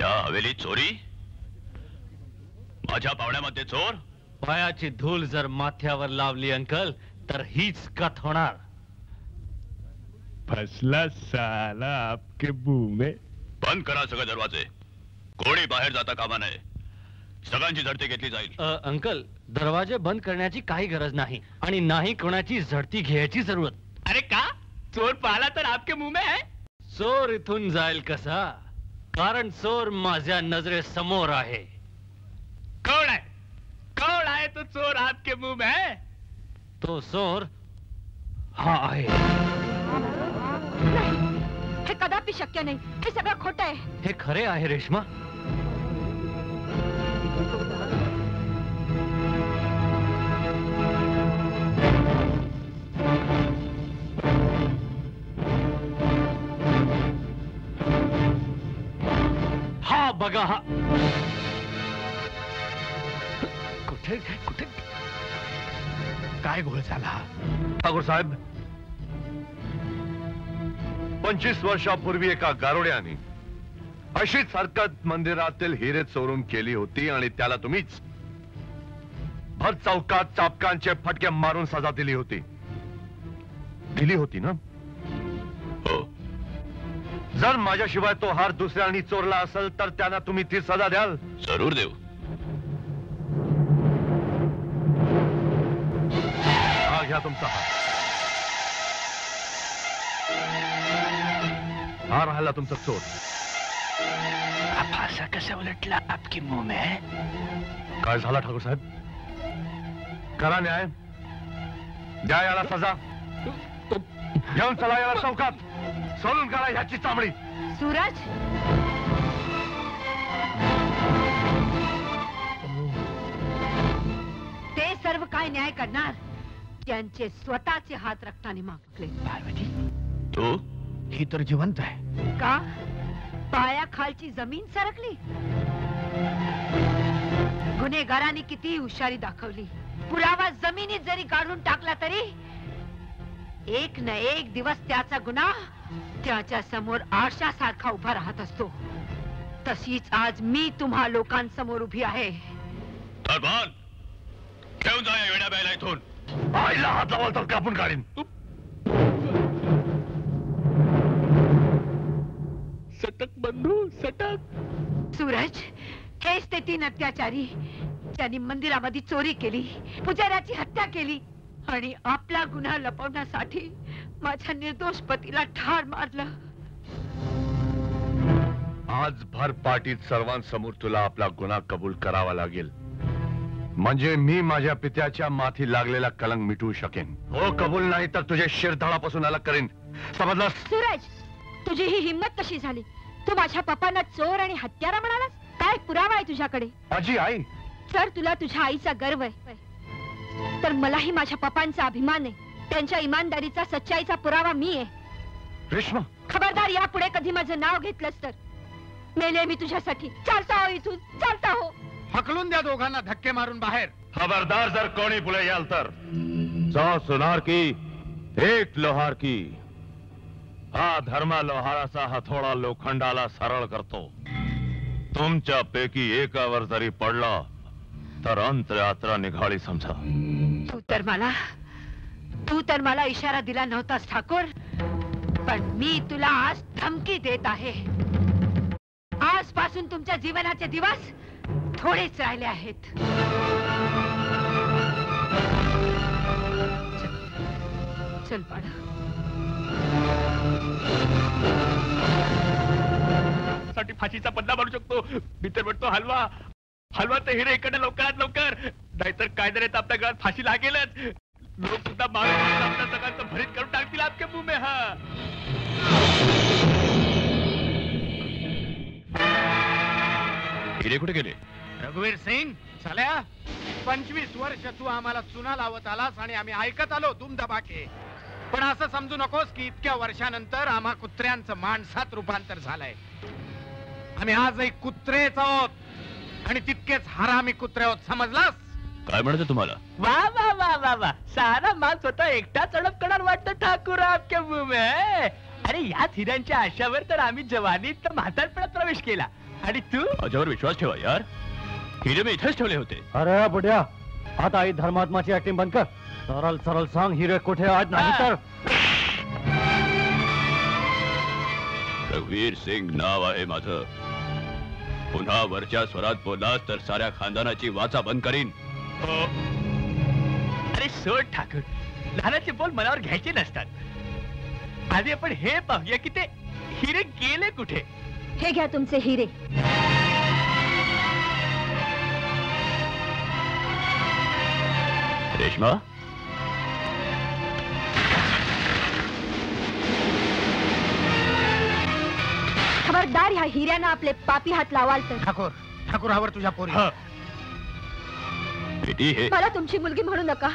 या हवेली चोरी? माझ्या पावण्यामध्ये चोर? पायाची धूल जर माथ्यावर लावली अंकल तर हीच कथ होणार. फसला साला आपके बूमे बंद करा सगळे दरवाजे. कोणी बाहेर जाता कामा नये. सगळ्यांची झडती घेतली जाईल. अंकल दरवाजे बंद करण्याची काही गरज नाही आणि नाही कोणाची झडती घ्यायची ज़रूरत. अरे का? चोर पाहिला तर आपके मुँह में है? चोर इथून जाईल कसा? कारण चोर माझ्या नजरेसमोर आहे. कोण आहे? कोण आहे तो चोर आपके मुँह में है? तो चोर हा आहे. हे कदापि शक्य नाही। हे सगळं खोटं। आहे हे खरे आहे रेश्मा। हा, बघा हा। कुठे कुठे? काय घोळ झाला ठाकूर साहेब पंचवीस वर्षापूर्वी एका गारोड्याने अशीच हरकत मंदिरातील हिरे चोरून केली होती आणि त्याला तुम्हीच भर चौकात चापकांचे फटके मारून सजा दिली होती. दिली होती ना? हो. जर माझ्याशिवाय तो हार दुसऱ्यांनी चोरला असेल तर त्यांना तुम्ही ती सजा द्याल. ज़रूर देऊ. हा घ्या तुमचा हार. हा राहिला तुमचा चोर। फासा कसा उलटला आपकी मुँह में काय झाला ठाकूर साहेब? करा न्याय। द्या याला सजा। घेऊन चला याला चौकात सोडून करा ह्याची चामडी सूरज? ते सर्व काय न्याय करणार त्यांचे स्वतःचे हात रक्ताने मागले. पार्वती? तू? ही तर जिवंत आहे. का? पायाखालची जमीन सरकली? गुन्हेगारांनी किती हुशारी दाखवली. पुरावा जमिनीत जरी काढून टाकला तरी एक न एक दिवस त्याचा गुन्हा त्याच्यासमोर आरशासारखा उभा राहत असतो. तशीच आज मी तुम्हा लोकांसमोर उभी आहे. घेऊन जा या वेड्या बायला इथून. आईला हात लावाल तर कापून काढीन. सटक बंधू सटक। सूरज हेच ते तीन अत्याचारी त्यांनी मंदिरामध्ये चोरी केली पुजाऱ्याची हत्या केली आणि आपला गुन्हा लपवण्यासाठी माझ्या निर्दोष पतीला ठार मारलं? आज भर पाटीत सर्वांसमोर तुला आपला गुन्हा कबूल करावा लागेल. म्हणजे मी माझ्या पित्याच्या माथी लागलेला कलंक मिटवू शकेन. हो कबूल नाही तर तुझे शिरतळापासून अलग करेन. समजलास? सूरज तुझी ही हिंमत कशी झाली. तू माझ्या पप्पांना चोर आणि हत्यारा म्हणालास? काय पुरावा आहे तुझ्याकडे? माझी आई? तर तुला तुझ्या आईचा गर्व आहे. तर मलाही माझ्या पप्पांचा अभिमान आहे. त्यांच्या इमानदारीचा सच्चाईचा पुरावा मी आहे. रेश्मा खबरदार यापुढे कधी माझं नाव घेतलंस तर? मेले मी तुझ्यासाठी. चालता हो इथून. चालता हो. हकलून द्या दोघांना धक्के मारून बाहेर. खबरदार जर कोणी पुढे याल तर. सौ सुनार की. एक लोहार की. हा धर्मा लोहाराचा हथोडा लोखंडाला सरळ करतो. तुमच्या पैकी एकावर जरी पडला तर अंतयात्रा निघाली समजा. तू तर मला तू तर मला इशारा दिला नव्हतास ठाकूर. पण मी तुला आज धमकी देत आहे. आजपासून तुमच्या जीवनाचे दिवस थोडेच राहिले आहेत. चल, चल बाळा साठी फाशीचा बदला मारू शकतो. मी तर म्हणतो हलवा. हलवा तर हिरे इकडे लवकरात लवकर. नाहीतर काय तर आपल्या गळ्यात फाशी लागेलच. लोक सुद्धा मारून सगळ्यांचं भरीत करून टाकतील आपके मुँह में हा. हिरे कुठे गेले? रघुवीर सिंग चल्या पंचवीस वर्ष तू आम्हाला चुना लावत आलास आणि आम्ही ऐकत आलो तुम दबाके पण असं समजू नकोस की इतक्या वर्षानंतर आम्हा कुत्र्यांचं माणसात रूपांतर झालंय. आम्ही आजही कुत्रेच आहोत आणि तितकेच हरामी कुत्रे आहोत समजलास? काय म्हणायचं तुम्हाला? वा वा वा वा वा. सारा माल स्वतः एकटा चढप करणार वाटतं ठाकूर आपल्या मुँह में अरे याच हिऱ्यांच्या आशावर तर आम्ही जवानीत तर म्हातारपणात प्रवेश केला. आणि तू? माझ्यावर विश्वास ठेवा यार. हिरे मी इथेच ठेवले होते. अरे बुड्या आता आई धर्मात्माची ऍक्टिंग बंद कर. सरळ सरळ सांग हिरे कुठे आज नाही तर। रघुवीर सिंग नाव आहे माझं. पुन्हा वरच्या स्वरात बोललास तर साऱ्या खानदानाची वाचा बंद करीन. अरे सोड ठाकूर. लहानाचे बोल मनावर घ्यायचे नसतात. आधी आपण हे पाहूया की ते हिरे गेले कुठे? हे घ्या तुमचे हिरे. रेश्मा? खबरदार ह्या हिऱ्यानं आपले पापी हात लावाल तर ठाकूर ठाकूरावर तुझ्या पोरी. बेटी हे. मला तुमची मुलगी म्हणू नका.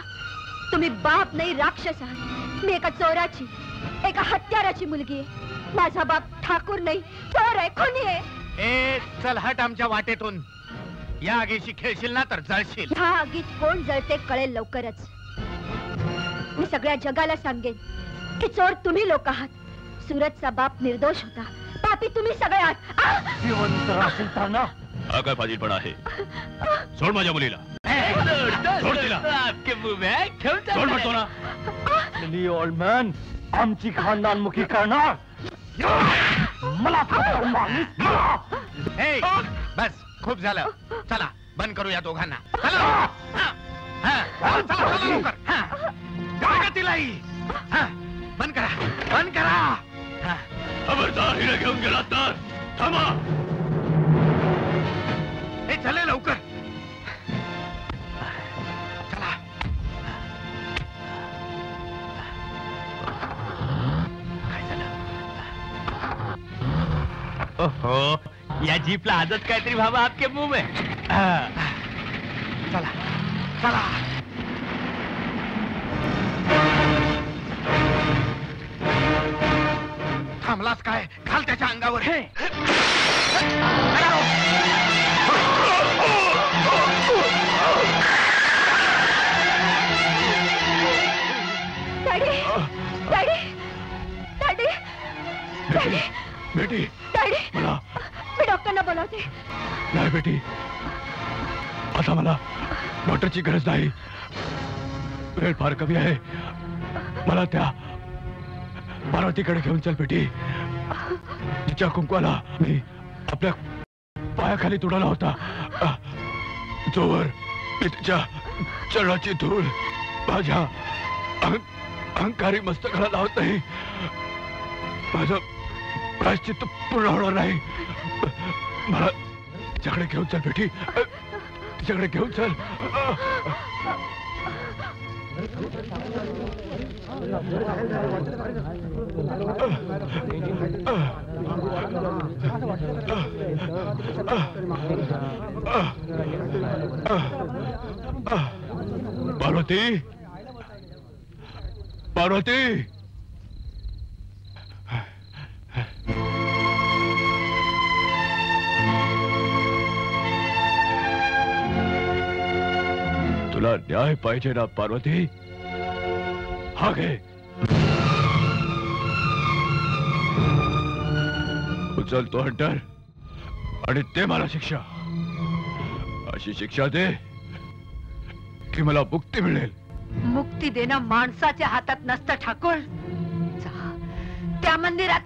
तुम्ही बाप नाही राक्षस आहात. मी एका चोराची एका हत्याराची मुलगी आहे. माझा बाप ठाकूर नाही चोर आहे खुनी आहे? ए चल हट आमच्या वाटेतून. या आगीशी खेळशील ना तर जळशील. ह्या आगीत कोण जळते कळेल लवकरच. मी सगळ्या जगाला सांगेन की चोर तुम्ही लोक आहात. सुरतचा बाप निर्दोष होता। पापी तुम्ही सगळे! जिवंत राहशील हा काय फाजीलपणा आहे। सोड माझ्या मुलीला। सोड तिला. आपके मुँह में घेऊन जा सोड म्हणतो ना। लिली ओल्ड मॅन आमची खानदानमुखी करणार। मला बस खूप झालं। चला बंद करू या दोघांना। चला। हा, हा, हा. तिलाही बंद करा बंद करा. खबरदार हिरे घेऊन गेला तर. थांबा. चले लवकर. चला. ओहो या जीपला आजच काहीतरी व्हावं आपके मुँह में. चला. चला. थांबलास काय घाल त्याच्या अंगावर. Hey. Daddy daddy daddy daddy बेटी डॅडी मला मी डॉक्टरना बोलावते. नाही बेटी. आता मला डॉक्टरची गरज नाही. वेळ फार कमी आहे. मला त्या पार्वतीकडे घेऊन चल बेटी. तिच्या कुंकवाला मी आपल्या पायाखाली तुडवला होता. जोवर मी तिच्या चरणाची धूळ माझ्या अहंकारी मस्तकाला लावत नाही. माझं प्रायश्चित्त पूर्ण होणार नाही. मला तिच्याकडे घेऊन चल बेटी. तिच्याकडे घेऊन चल. पार्वती? पार्वती? तुला न्याय पाहिजे ना पार्वती? घे उचल तो हंटर आणि ते मला शिक्षा। अशी शिक्षा दे की मला मुक्ती मिळेल मुक्ती देणं माणसाच्या हातात नसतं, ठाकूर.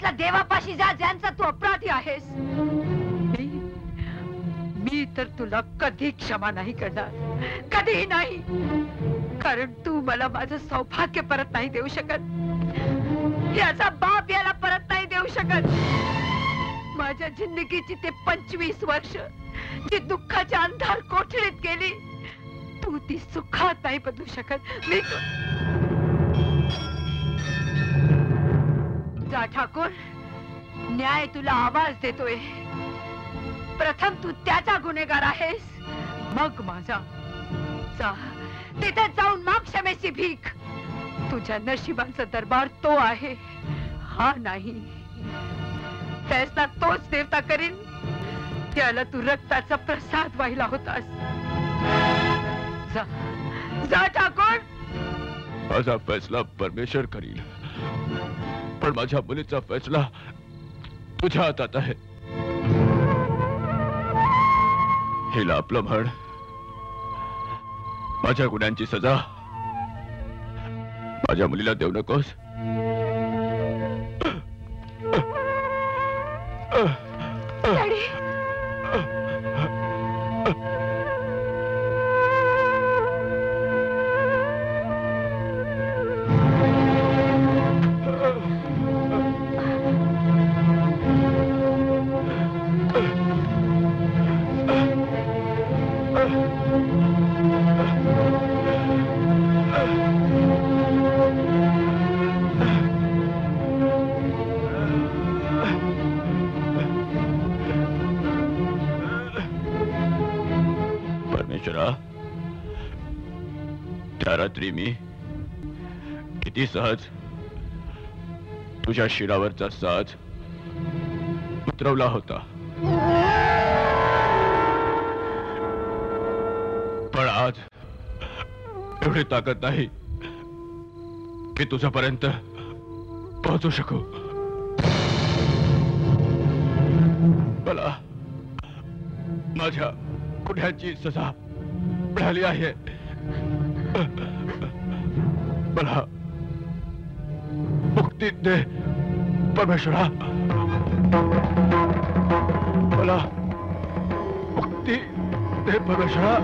त्या देवापाशी जा, ज्यांचा तू अपराधी आहेस. मी तर तुला कधी क्षमा नाही करणार. कधीही नाही. कारण तू मला माझं सौभाग्य परत नाही देऊ शकत. याचा बाप याला परत नाही देऊ शकत. माझ्या जिंदगीची ते पंचवीस वर्ष जी दुःखाच्या अंधार कोठडीत गेली, तू ती सुखात नाही बदलू शकत. मी जा ठाकूर, न्याय तुला आवाज़ देतोय. प्रथम तू त्याचा गुन्हेगार आहेस, मग माझा. जा. तिथे जाऊन माग क्षमेची भीक. तुझ्या नशिबांचा दरबार तो आहे, हा नाही. फैसला तोच देवता करीन त्याला तू रक्ताचा प्रसाद वाहिला होतास. जा ठाकूर. माझा फैसला परमेश्वर करील. पण माझ्या मुलीचा फैसला तुझ्या हातात आहे. हिला आपलं म्हण माझ्या गुन्ह्यांची सजा. माझ्या मुलीला देऊ नकोस. डॅडी. मी किती सहज. तुझ्या शिरावरचा साज उतरवला होता. पण आज एवढी ताकद नाही की तुझ्यापर्यंत पोहोचू शकू. मला माझ्या गुन्ह्याची सजा मिळाली आहे. मला मुक्ती दे परमेश्वरा। मला मुक्ती दे परमेश्वरा।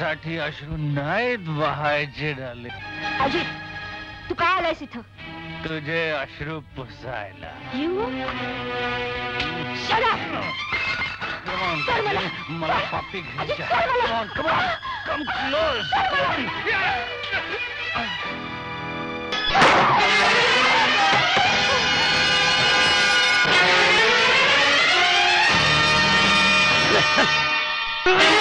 मरणाऱ्यासाठी अश्रू नाहीत वहायचे डाले। अजित तू का आलायस इथं तुझे अश्रू पुसायला। मला. पापी अजित, घ्यायची कर मला.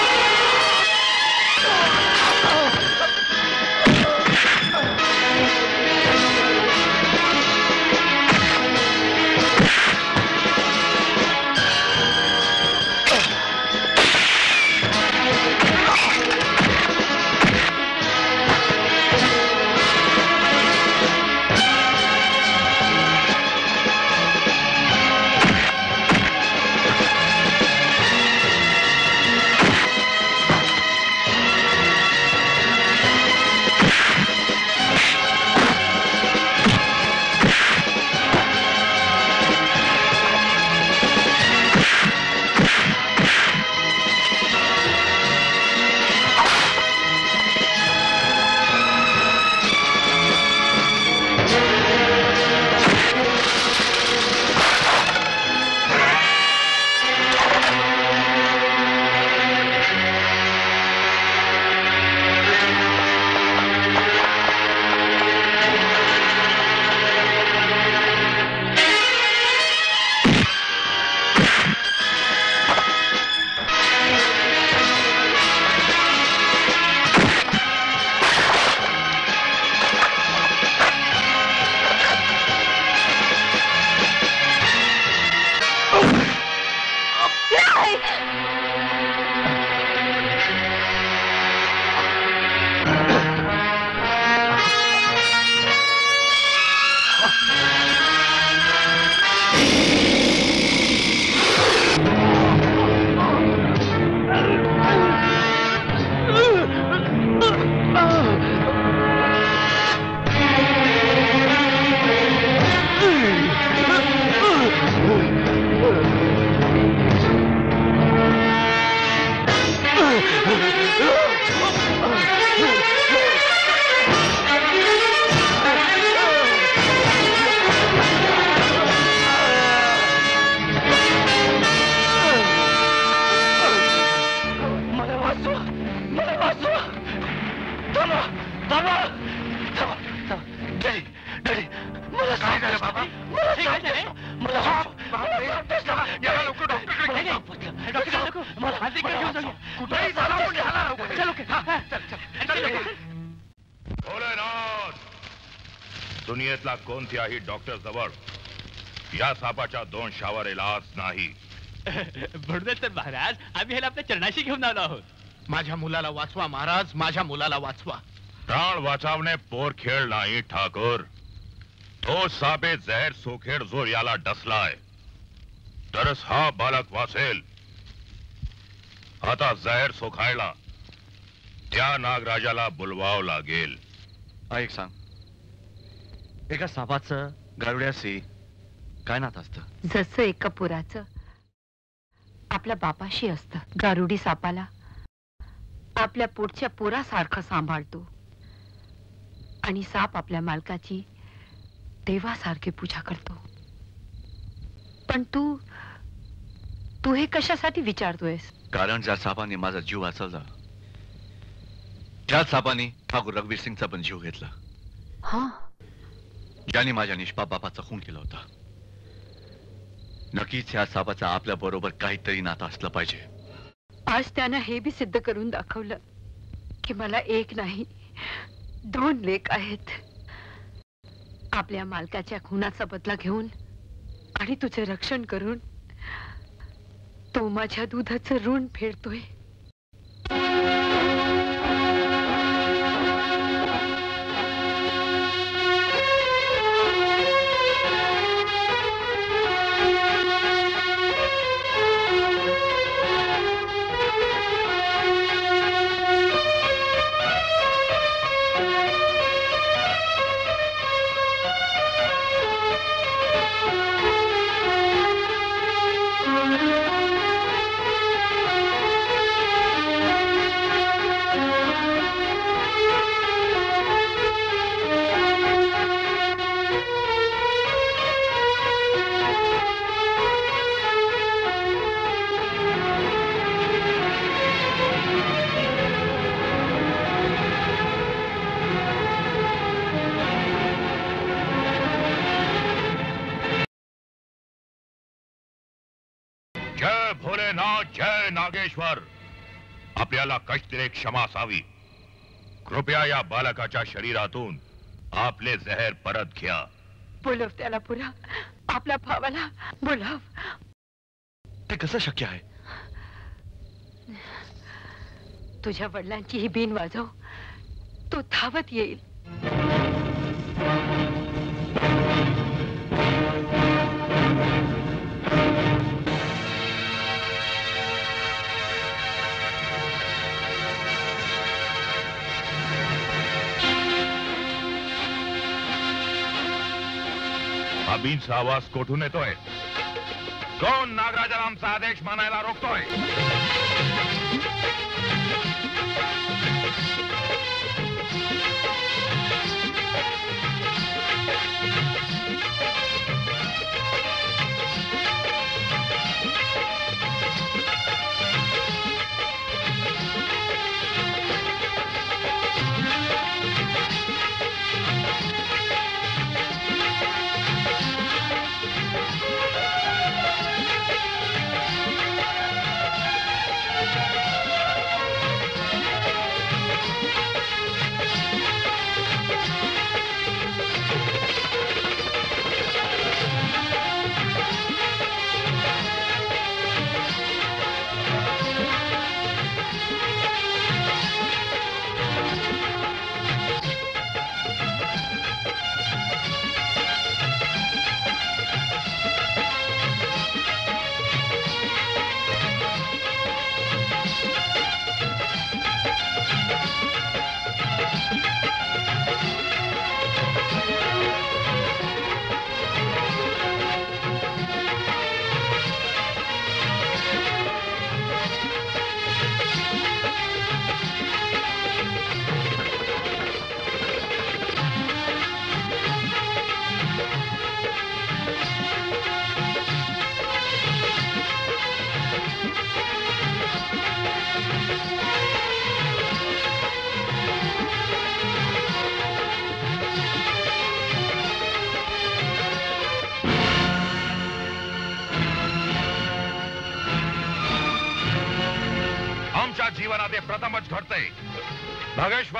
कोणत्याही डॉक्टर जवळ. या सापाच्या दोन शावर इलाज नाही. बडोदर तर महाराज आम्ही ह्याला आपल्या चरणाशी घेऊन आलो आहोत. माझ्या मुलाला वाचवा महाराज माझ्या मुलाला वाचवा. प्राण वाचवणे पोर खेळ नाही ठाकूर. तो सापे जहर सोखेड जो याला डसलाय. तरच हा बालक वाचेल. आता जहर सोखायला त्या नागराजाला बोलवावं लागेल. ऐक सांग. एका सापाचं गारुड्याशी काय नात असतं? जसं एका पुराचं आपल्या बापाशी असतं. गारुडी सापाला आपल्या पोटच्या पुरासारखं सांभाळतो. आणि साप आपल्या मालकाची देवासारखी पूजा करतो. पण तू तू हे कशासाठी विचारतोयस? कारण ज्या सापाने माझा जीव वाचवला त्याच सापाने ठाकूर रघुवीर सिंगचा पण जीव घेतला. हा? ज्याने माझ्या निष्पाप बापाचा खून केला होता. नक्कीच ह्या सापाचा आपल्या बरोबर आज हे बी सिद्ध करून दाखवलं की मला एक नाही, दोन लेख आहेत. आपल्या मालकाच्या खुनाचा बदला घेऊन आणि तुझे रक्षण करून तो माझ्या दुधाचं ऋण फेडतोय. आपल्याला असावी. कृपया या बालकाच्या शरीरातून आपले जहर परत घ्या. बोलव त्याला पुरा. आपल्या भावाला बोलव. ते कसं शक्य आहे? तुझ्या वडिलांची ही बीन वाजव. तो धावत येईल. हा बीनचा आवाज कोठून येतोय कोण नागराजाला आमचा आदेश मानायला रोखतोय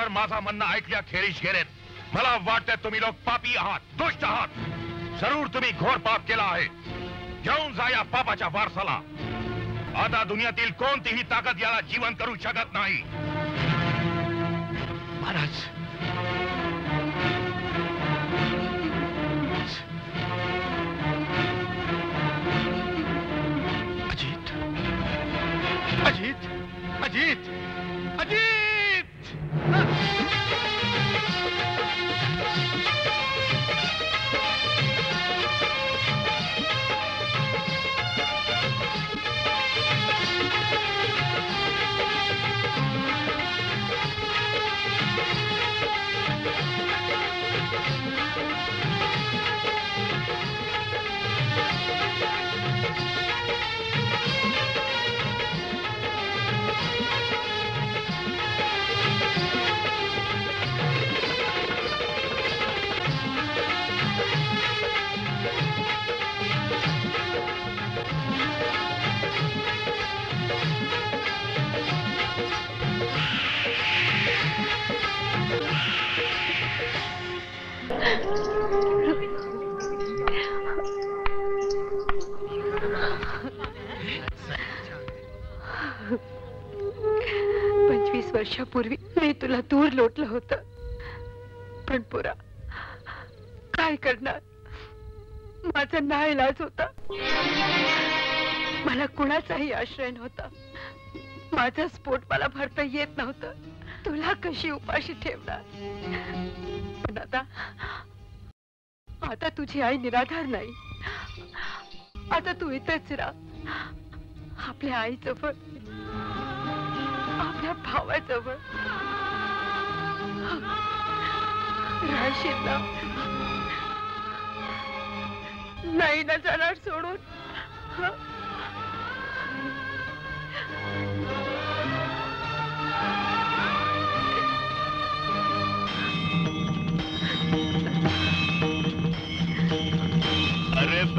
नागेश्वर माझा म्हणणं ऐकल्या खेरीश गेलेत. मला वाटतं तुम्ही लोक पापी आहात, दुष्ट आहात. ज़रूर तुम्ही घोर पाप केला आहे. घेऊन जा या पापाच्या वारसाला. आता दुनियातील कोणतीही ताकद याला जीवन करू शकत नाही. निराधार नाही. आता तू इथंच राह. आपल्या आईजवळ. आपल्या भावाजवळ. राहशील ना नाही ना जाणार सोडून.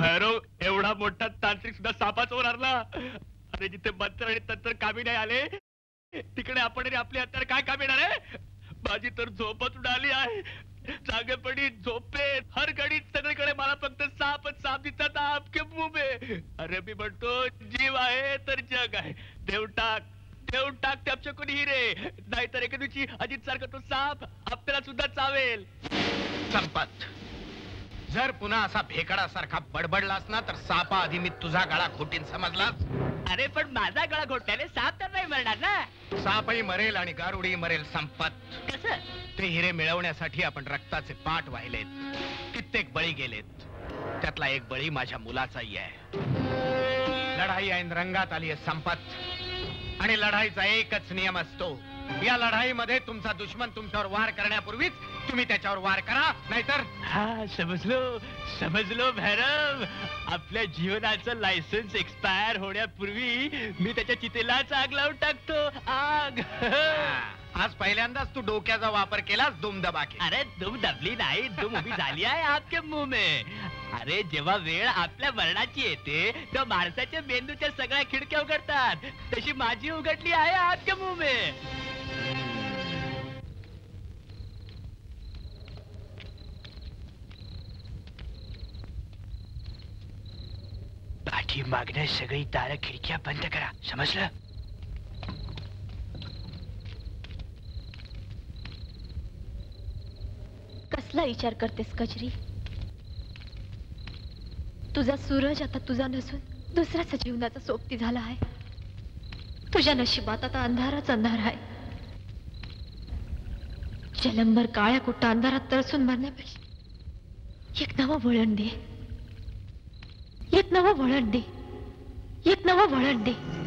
भैरव एवढा मोठा तांत्रिक सुद्धा सापाच ओरला अरे, जिथे मंत्र तंत्र कामी नाही आले, तिकडे आपण आपले हत्यार काय कामी येणार आहे? माझी तर झोपच उडाली आहे. जागेपणी झोपे, हर घडीत सगळीकडे मला फक्त सापच साप दिसतात आपके मुँह में. अरे, मी म्हणतो, जीव आहे तर जग आहे. देव टाक देव टाक त्या कोणी हिरे. नाहीतर एके दिवशी तो साप आपल्याला सुद्धा चावेल. संपत. जर पुन्हा असा भेकडासारखा बडबडलास ना तर सापा आधी मी तुझा गळा खोटीन समजलास. अरे पण माझा गळा घोटल्याने साप तर नाही मरणार ना? सापही मरेल आणि गारुडी मरेल संपत. कसं? ते हिरे मिळवण्यासाठी आपण रक्ताचे पाठ वाहिलेत. कित्येक बळी गेलेत. त्यातला एक बळी माझ्या मुलाचाही आहे. लढाई ऐन रंगात आली आहे संपत. आणि लढाईचा एकच नियम असतो. या लढाईमध्ये तुमचा दुश्मन तुमच्यावर वार करण्यापूर्वीच तुम्ही त्याच्यावर वार करा नाहीतर हा समजलो. समजलो भैरव. आपल्या जीवनाचं लायसन्स एक्सपायर होण्यापूर्वी मी त्याच्या चितेलाच आग लावून टाकतो. आग. आज पहिल्यांदाच तू डोक्याचा वापर केलास दुम दबा अरे दुम दबली नाही. दुम उभी झाली आहे आपके मुंह में. अरे जेव्हा वेळ आपल्या मरणाची येते तेव्हा माणसाच्या मेंदूच्या सगळ्या खिडक्या उघडतात. तशी माझी उघडली आहे आपके मुंह में. पाठी मागण्या सगळी दार खिडक्या बंद करा. समजलं? कसला विचार करतेस, कजरी? तुझा सूरज आता तुझा नसून दुसऱ्याच्या जीवनाचा सोबती झाला आहे. तुझ्या नशिबात आता अंधारच अंधार आहे. जलंबर काळ्या कुट्टा अंधारात तरसून मरण्यापेक्षा एक नवं वळण दे। एक नवं वळण दे। एक नवं वळण दे।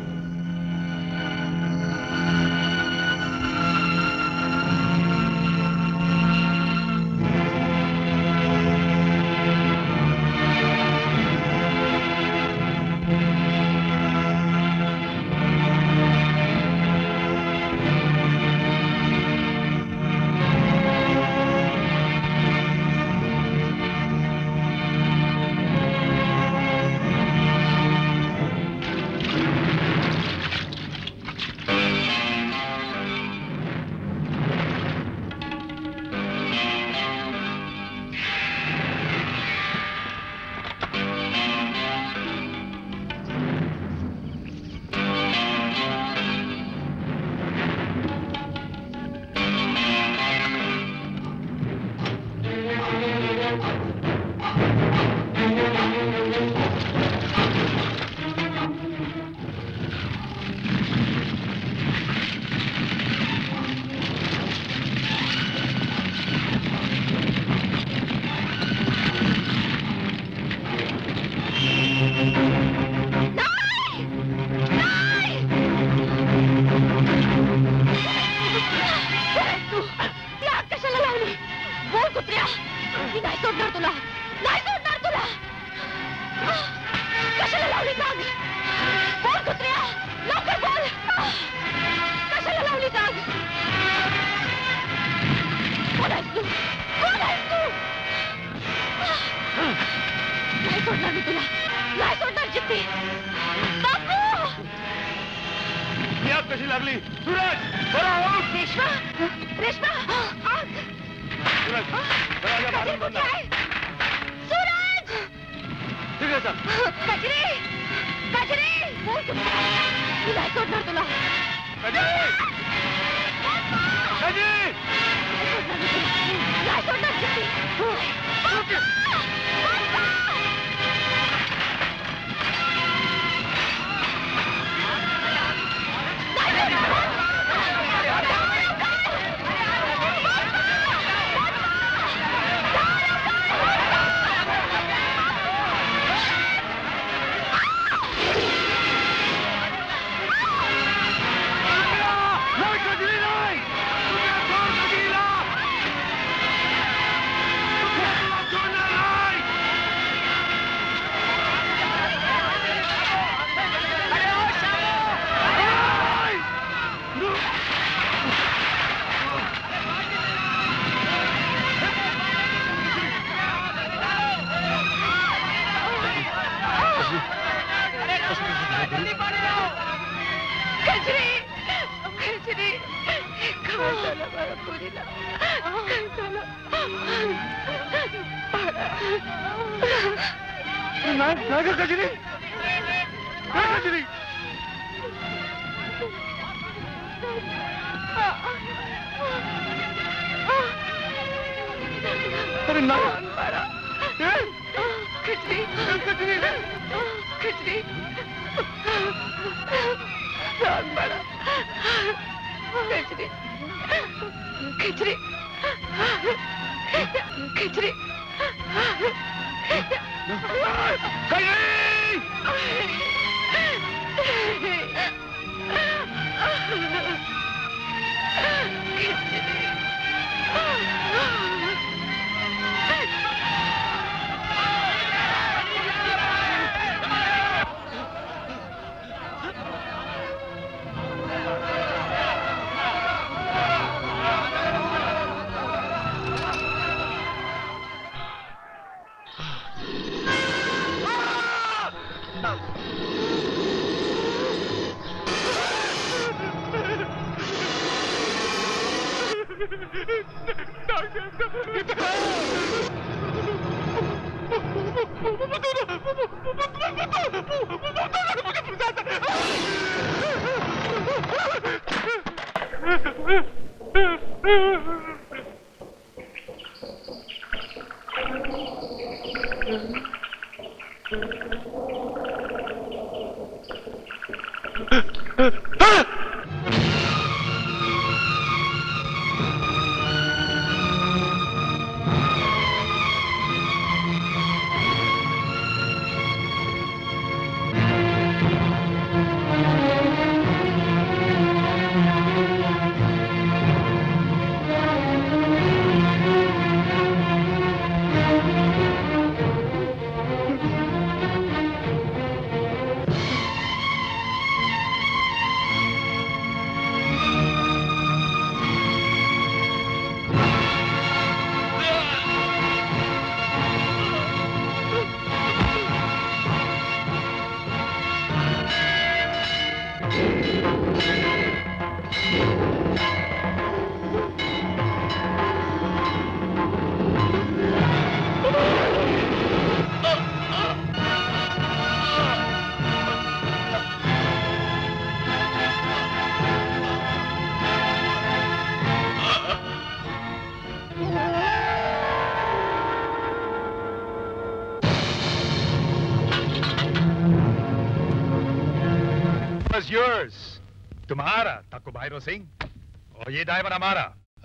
भाईरो सिंह और ये डायमंड हमारा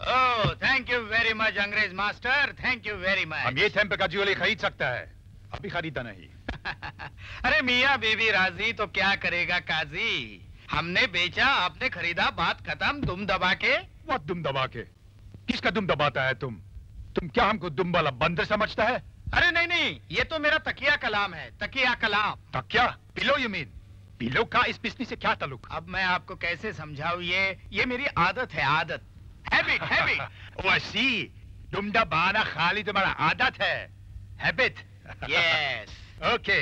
oh thank you very much अंग्रेज़ master thank you very much हम ये टेम्पर का ज्वेलरी खरीद सकता है अभी खरीदा नहीं अरे मियाँ बीवी राज़ी तो क्या करेगा काजी हमने बेचा आपने खरीदा बात खत्म दुम दबा के वो दुम दबा के किसका दुम दबाता है तुम तुम क्या हमको दुम वाला बंदर समझता है अरे नहीं नहीं ये तो मेरा तकिया कलाम है तकिया कलाम तकिया पिलो यू मीन पिलो का इस बिज़नेस से क्या ताल्लुक? अब मैं आपको कैसे समझाऊ ये? ये मेरी आदत है आदत। हैबिट हैबिट ओ आई सी दुम दबाना खाली तुम्हारा आदत है। हैबिट यस ओके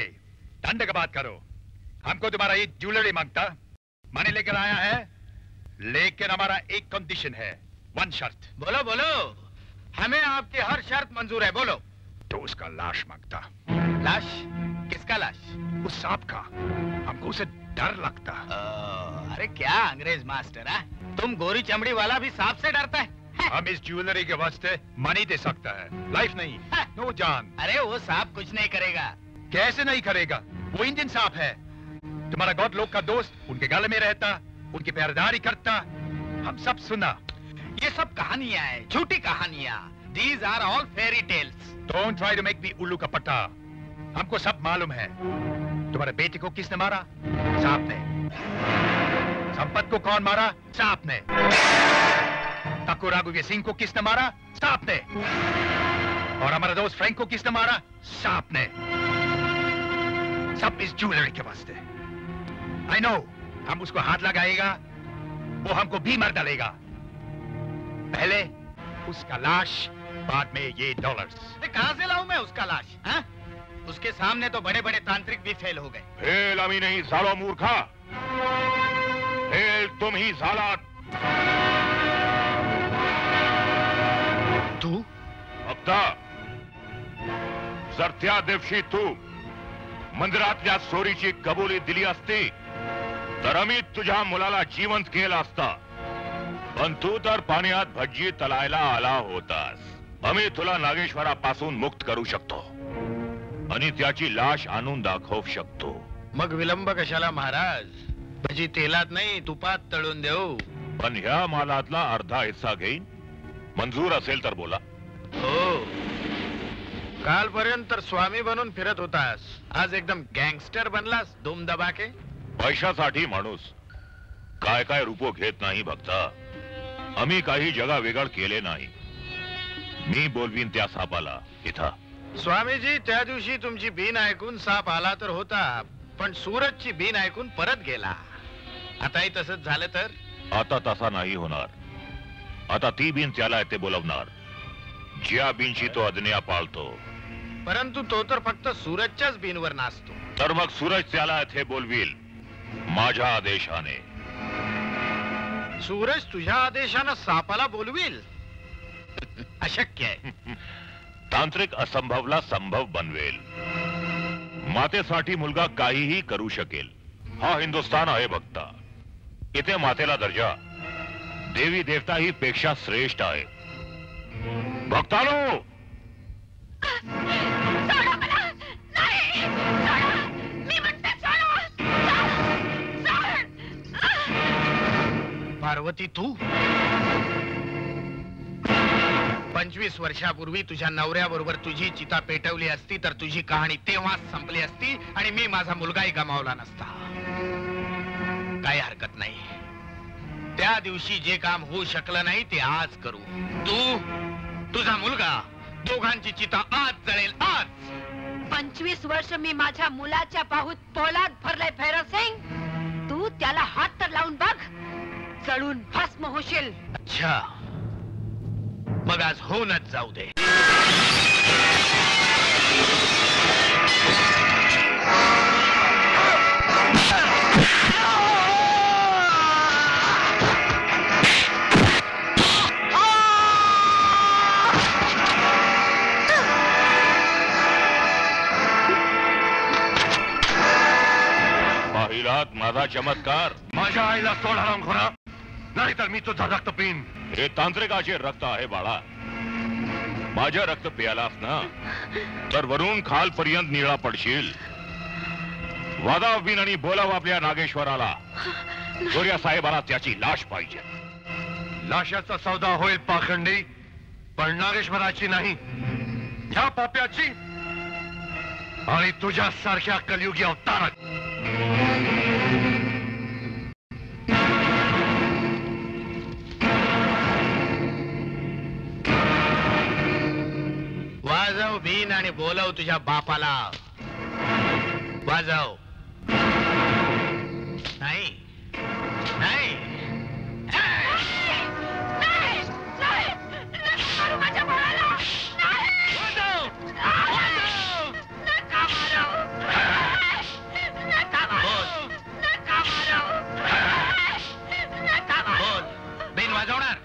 ठंड का बात करो। हमको तुम्हारा ये ज्वेलरी माँगता। मैंने लेकर आया है लेकिन हमारा एक कंडीशन है वन शर्त बोलो बोलो। हमें आपकी हर शर्त मंजूर है बोलो। तो उसका लाश माँगता। लाश? किसका लाश? उस सांप का। हमको उसे डर लगता। ओ, अरे क्या अंग्रेज़ मास्टर है? तुम गोरी चमड़ी वाला भी सांप से डरता है। हम इस ज्वेलरी के वास्ते मनी दे सकता है। लाइफ नहीं। नो जान। अरे वो सांप कुछ नहीं करेगा। कैसे नहीं करेगा? वो इंडियन सांप है। तुम्हारा गॉड लोग का दोस्त उनके गले में रहता उनकी प्यारदारी करता। हम सब सुना। ये सब कहानियाँ हैं झूठी कहानियाँ। These are all fairy tales don't try to make me उल्लू का पट्टा हमको सब मालूम है। तुम्हारे बेटे को किसने मारा? सांप ने। संपत को कौन मारा? सांप ने। ठाकुर राघुवीर सिंह को किसने मारा? सांप ने। और हमारा दोस्त फ्रैंक को किसने मारा? सांप ने। सब इस ज्वेलरी के वास्ते। आई नो हम उसको हाथ लगाएगा, वो हमको भी मर डालेगा। पहले उसका लाश, बाद में ये डॉलर्स कहाँ से लाऊं मैं उसका लाश हाँ? उसके सामने तो बड़े बड़े तांत्रिक भी फेल हो गए। फेल अमी नहीं सालो मूर्खा। फेल तुम ही साला तू? बघता जर त्या दिवशी तू। मंदिरातल्या चोरीची कबुली दिली असती तर आम्ही तुझ्या मुलाला जिवंत केलं असता पण तू तर पाण्यात भज्जी तलायला आला होतास। आम्ही तुला नागेश्वरापासून मुक्त करू शकतो। आणि त्याची लाश आणून दाखवू शकतो. मग विलंब कशाला महाराज? भजी तेलात नाही तुपात तळून देऊ. पण ह्या मालातला अर्धा हिस्सा घेईन. मंजूर असेल तर बोला. हो. कालपर्यंत तर स्वामी बनून फिरत होतास. आज एकदम गँगस्टर बनलास दुम दबा के पैशासाठी माणूस. काय काय रूपो घेत नाही भक्ता. आम्ही काही जगा वेगळ केले नाही. मी बोलवीन त्या सापाला. इथं. स्वामीजी त्या दिवशी तुमची बीन ऐकून साप आला तर होता पण सूरजची बीन ऐकून परत गेला. आताही तसंच झालं तर? आता तसा नाही होणार. आता ती बीन त्याला ते बोलवणार. ज्या बीनशी तो अज्ञा पाळतो. परंतु तो तर फक्त सूरजच्याच बीनवर नाचतो. तर मग सूरज त्याला येथे बोलवील माझ्या आदेशाने. सूरज तुझ्या आदेशानं सापाला बोलवील? अशक्य आहे. तांत्रिक असंभवला संभव बनवेल. मातेसाठी मुलगा काहीही करू शकेल. हा हिंदुस्थान आहे बघता. इथे मातेला दर्जा. देवी देवता ही पेक्षा श्रेष्ठ आहे. भक्तानो! पार्वती तू? पंचवीस वर्षापूर्वी तुझ्या नवऱ्याबरोबर तुझी चिता पेटवली असती तर तुझी कहाणी तेव्हाच संपली असती आणि मी माझा मुलगाही गमावला नसता. काही हरकत नाही. त्या दिवशी जे काम होऊ शकलं नाही ते आज करू. तू तुझा मुलगा दोघांची चिता आज जळेल आज. पंचवीस वर्ष मी माझ्या मुलाच्या पाहूत पोलाद भरलाय भैरव सिंग. तू त्याला हात तर लावून बघ. जळून भस्म होशील. अच्छा. मग आज होऊनच जाऊ दे. माझा चमत्कार. माझ्या आईला सोड हरामखोरा नाहीतर मी तुझा रक्त पिन हे तांत्रिकाचे रक्त आहे बाळा. माझ्या रक्त प्यालास ना तर वरून खालपर्यंत निळा पडशील. वादाव बिन आणि बोलाव आपल्या नागेश्वराला. सूर्या साहेबाला त्याची लाश पाहिजे. लाशाचा सौदा होईल पाखंडी पण नागेश्वराची नाही. ह्या पाप्याची आणि तुझ्या सारख्या कलियुगी अवतारात बीन आणि बोलव तुझ्या बापाला वाजव नाही नाही बोल बीन वाजवणार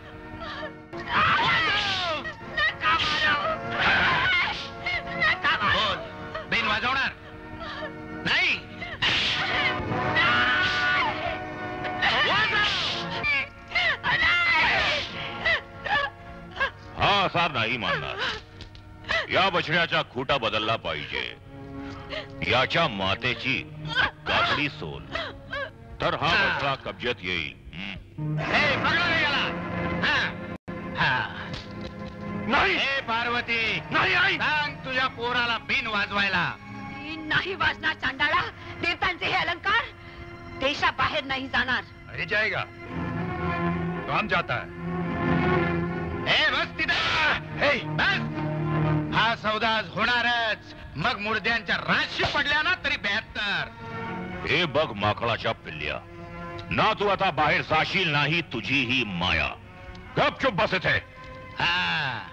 नाही मानणार. या बछड्याचा खूटा बदलला पाहिजे. याच्या मातेची काकडी सोल. तर हा बछडा कब्जेत येईल. नाही! पार्वती! नाही आई! सांग तुझ्या पोराला बिन वाजवायला. नाही वाजणार चांडाळा. देवतांचे हे अलंकार देशाबाहेर नाही जाणार. नहीं जाएगा काम जाता है ए बस तिथं हे! बस! हा सौदा आज होणारच. मग मुर्द्यांच्या राशी पडल्या ना तरी बेहत्तर. हे बघ माकडाच्या पिल्ल्या. ना तू आता बाहेर जाशील नाही तुझी ही माया गपचूप बसत आहे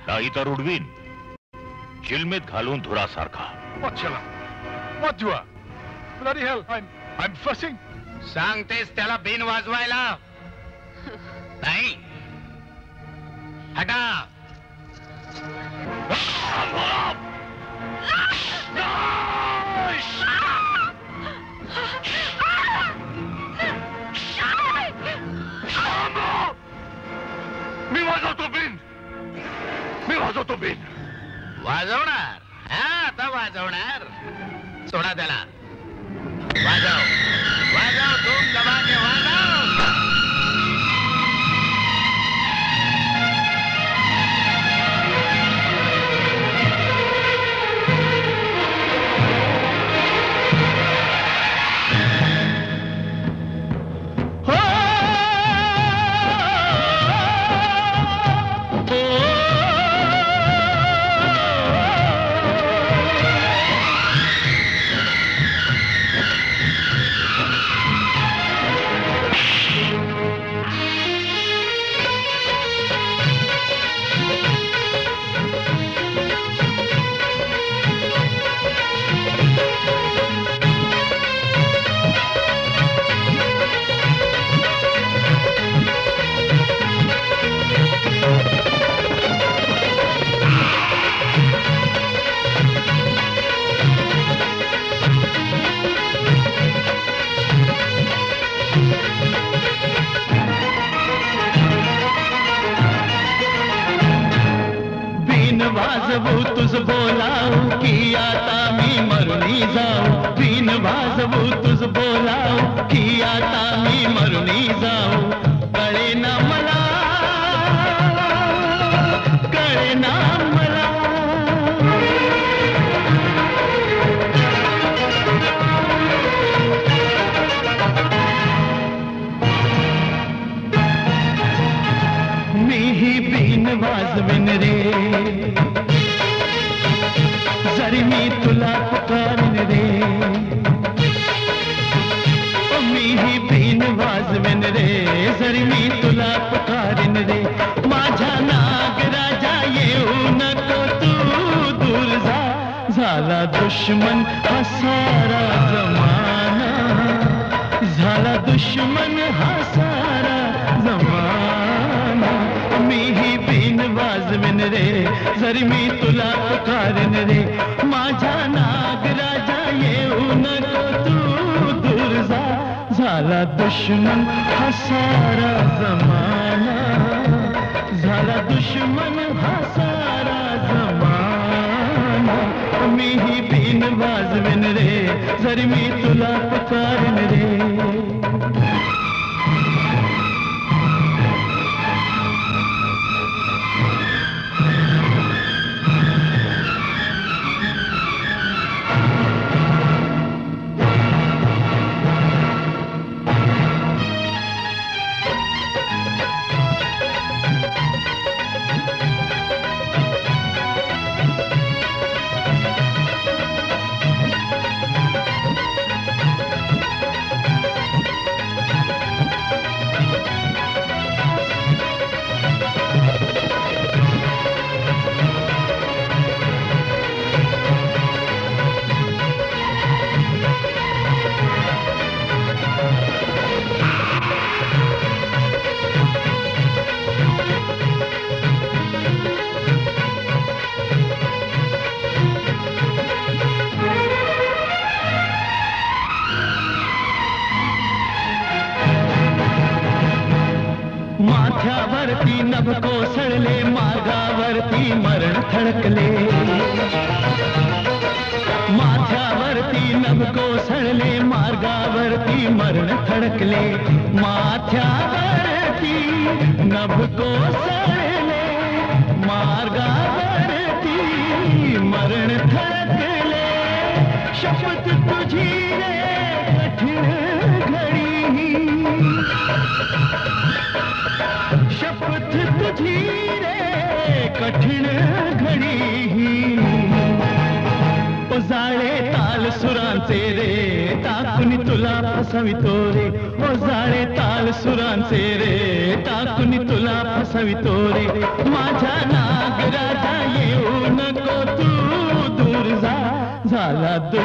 नाही तर उडवीन. चिलमीत घालून धुरासारखा. What chilla? What do I? Bloody hell, I'm, I'm fussing. सांगतेस त्याला बिन वाजवायला. नाही. हटा। मी वाजवतो बिन. मी वाजवतो बिन. वाजवणार. हा आता वाजवणार. सोडा त्याला. वाजव. वाजव वाजवू तुझ बोलावू की आता मी मरुनी जाऊ। तीन वाजवू तुझ बोलाऊ किया आता पुकारेन रे। माझ्या नागराजा, येऊ दुश्मन हा सारा जमाना। झाला दुश्मन हा सारा जमाना। मीही बिन वाजवेन रे, जरी मी तुला पुकारेन रे। माझ्या नागराजा झाला दुश्मन हा सारा जमाना झाला दुश्मन हा सारा जमाना। मीही बीन वाजवेन रे जरी मी तुला पुकारेन रे।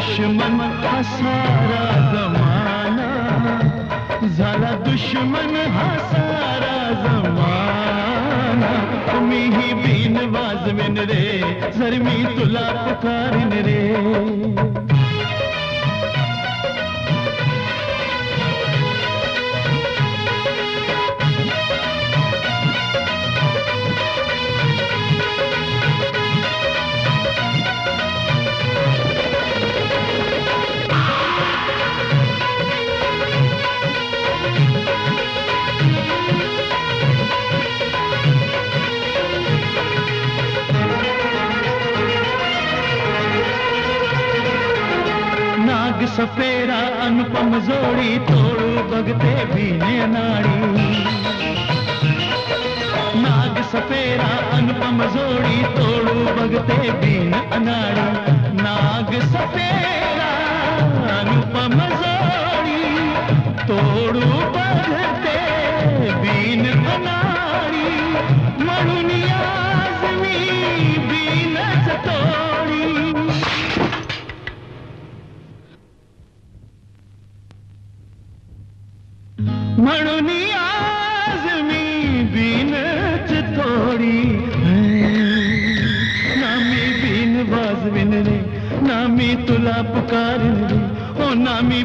दुश्मन हा सारा जमाना, झाला दुश्मन हा सारा जमाना। मीही बीन वाजवेन रे, जर मी तुला पुकारीन रे। सफेरा अनुपम जोडी तोडू बघते बिने नाडी। नाग सफेरा अनुपम जोडी तोडू बघते बिन अनाडी। नाग सफेरा अनुपम जोडी तोडू बघते बिन अनाडी। म्हणून आज मी बिनच तोडी म्हणून आज मी बिनच थोडी। ना मी बिन वाजविन रे ना मी तुला पुकारिन रे हो ना मी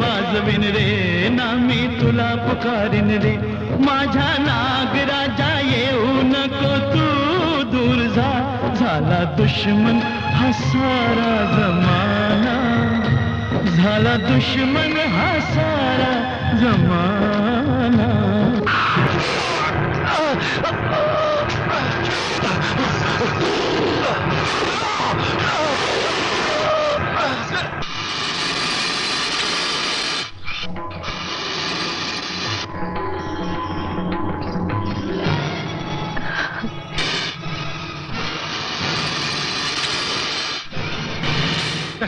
वाजविन रे ना मी तुला पुकारिन रे माझ्या नागराजा येऊ नको तू दूर जा, झाला दुश्मन हा सारा जमाना। झाला दुश्मन हा सारा जमाना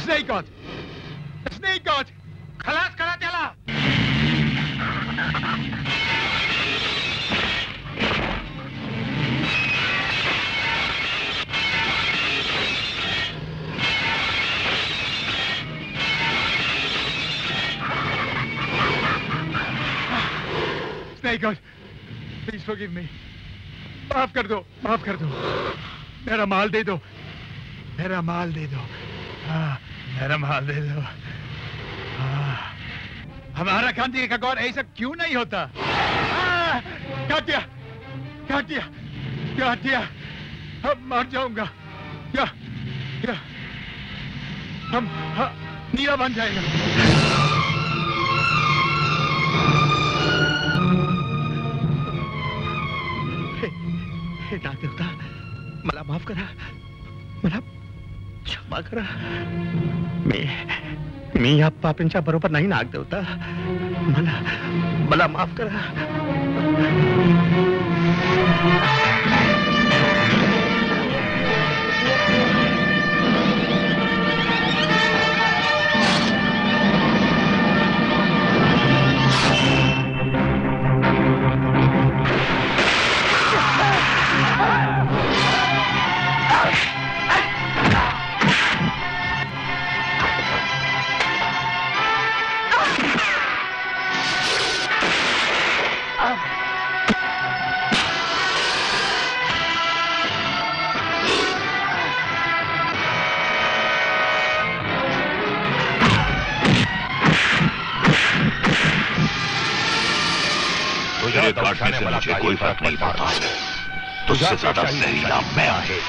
snake god! Snake god, please forgive me. माफ़ कर दो माफ़ कर दो। मेरा माल दे दो। मेरा माल दे दो। हाँ, मेरा माल दे दो। हाँ, हमारा कांति का गौर ऐसा क्यों नहीं होता? हाँ, काट दिया काट दिया काट दिया अब मर जाऊँगा। क्या क्या हम हाँ, नीला बन जाएगा। नागदेवता मला माफ़ करा। मला क्षमा करा। मी मी या पापींच्या बरोबर नाही नागदेवता मला मला माफ़ करा। मेरे काटने से मुझे कोई फ़र्क नहीं पड़ता। तुझसे ज़्यादा जहरीला मैं आहे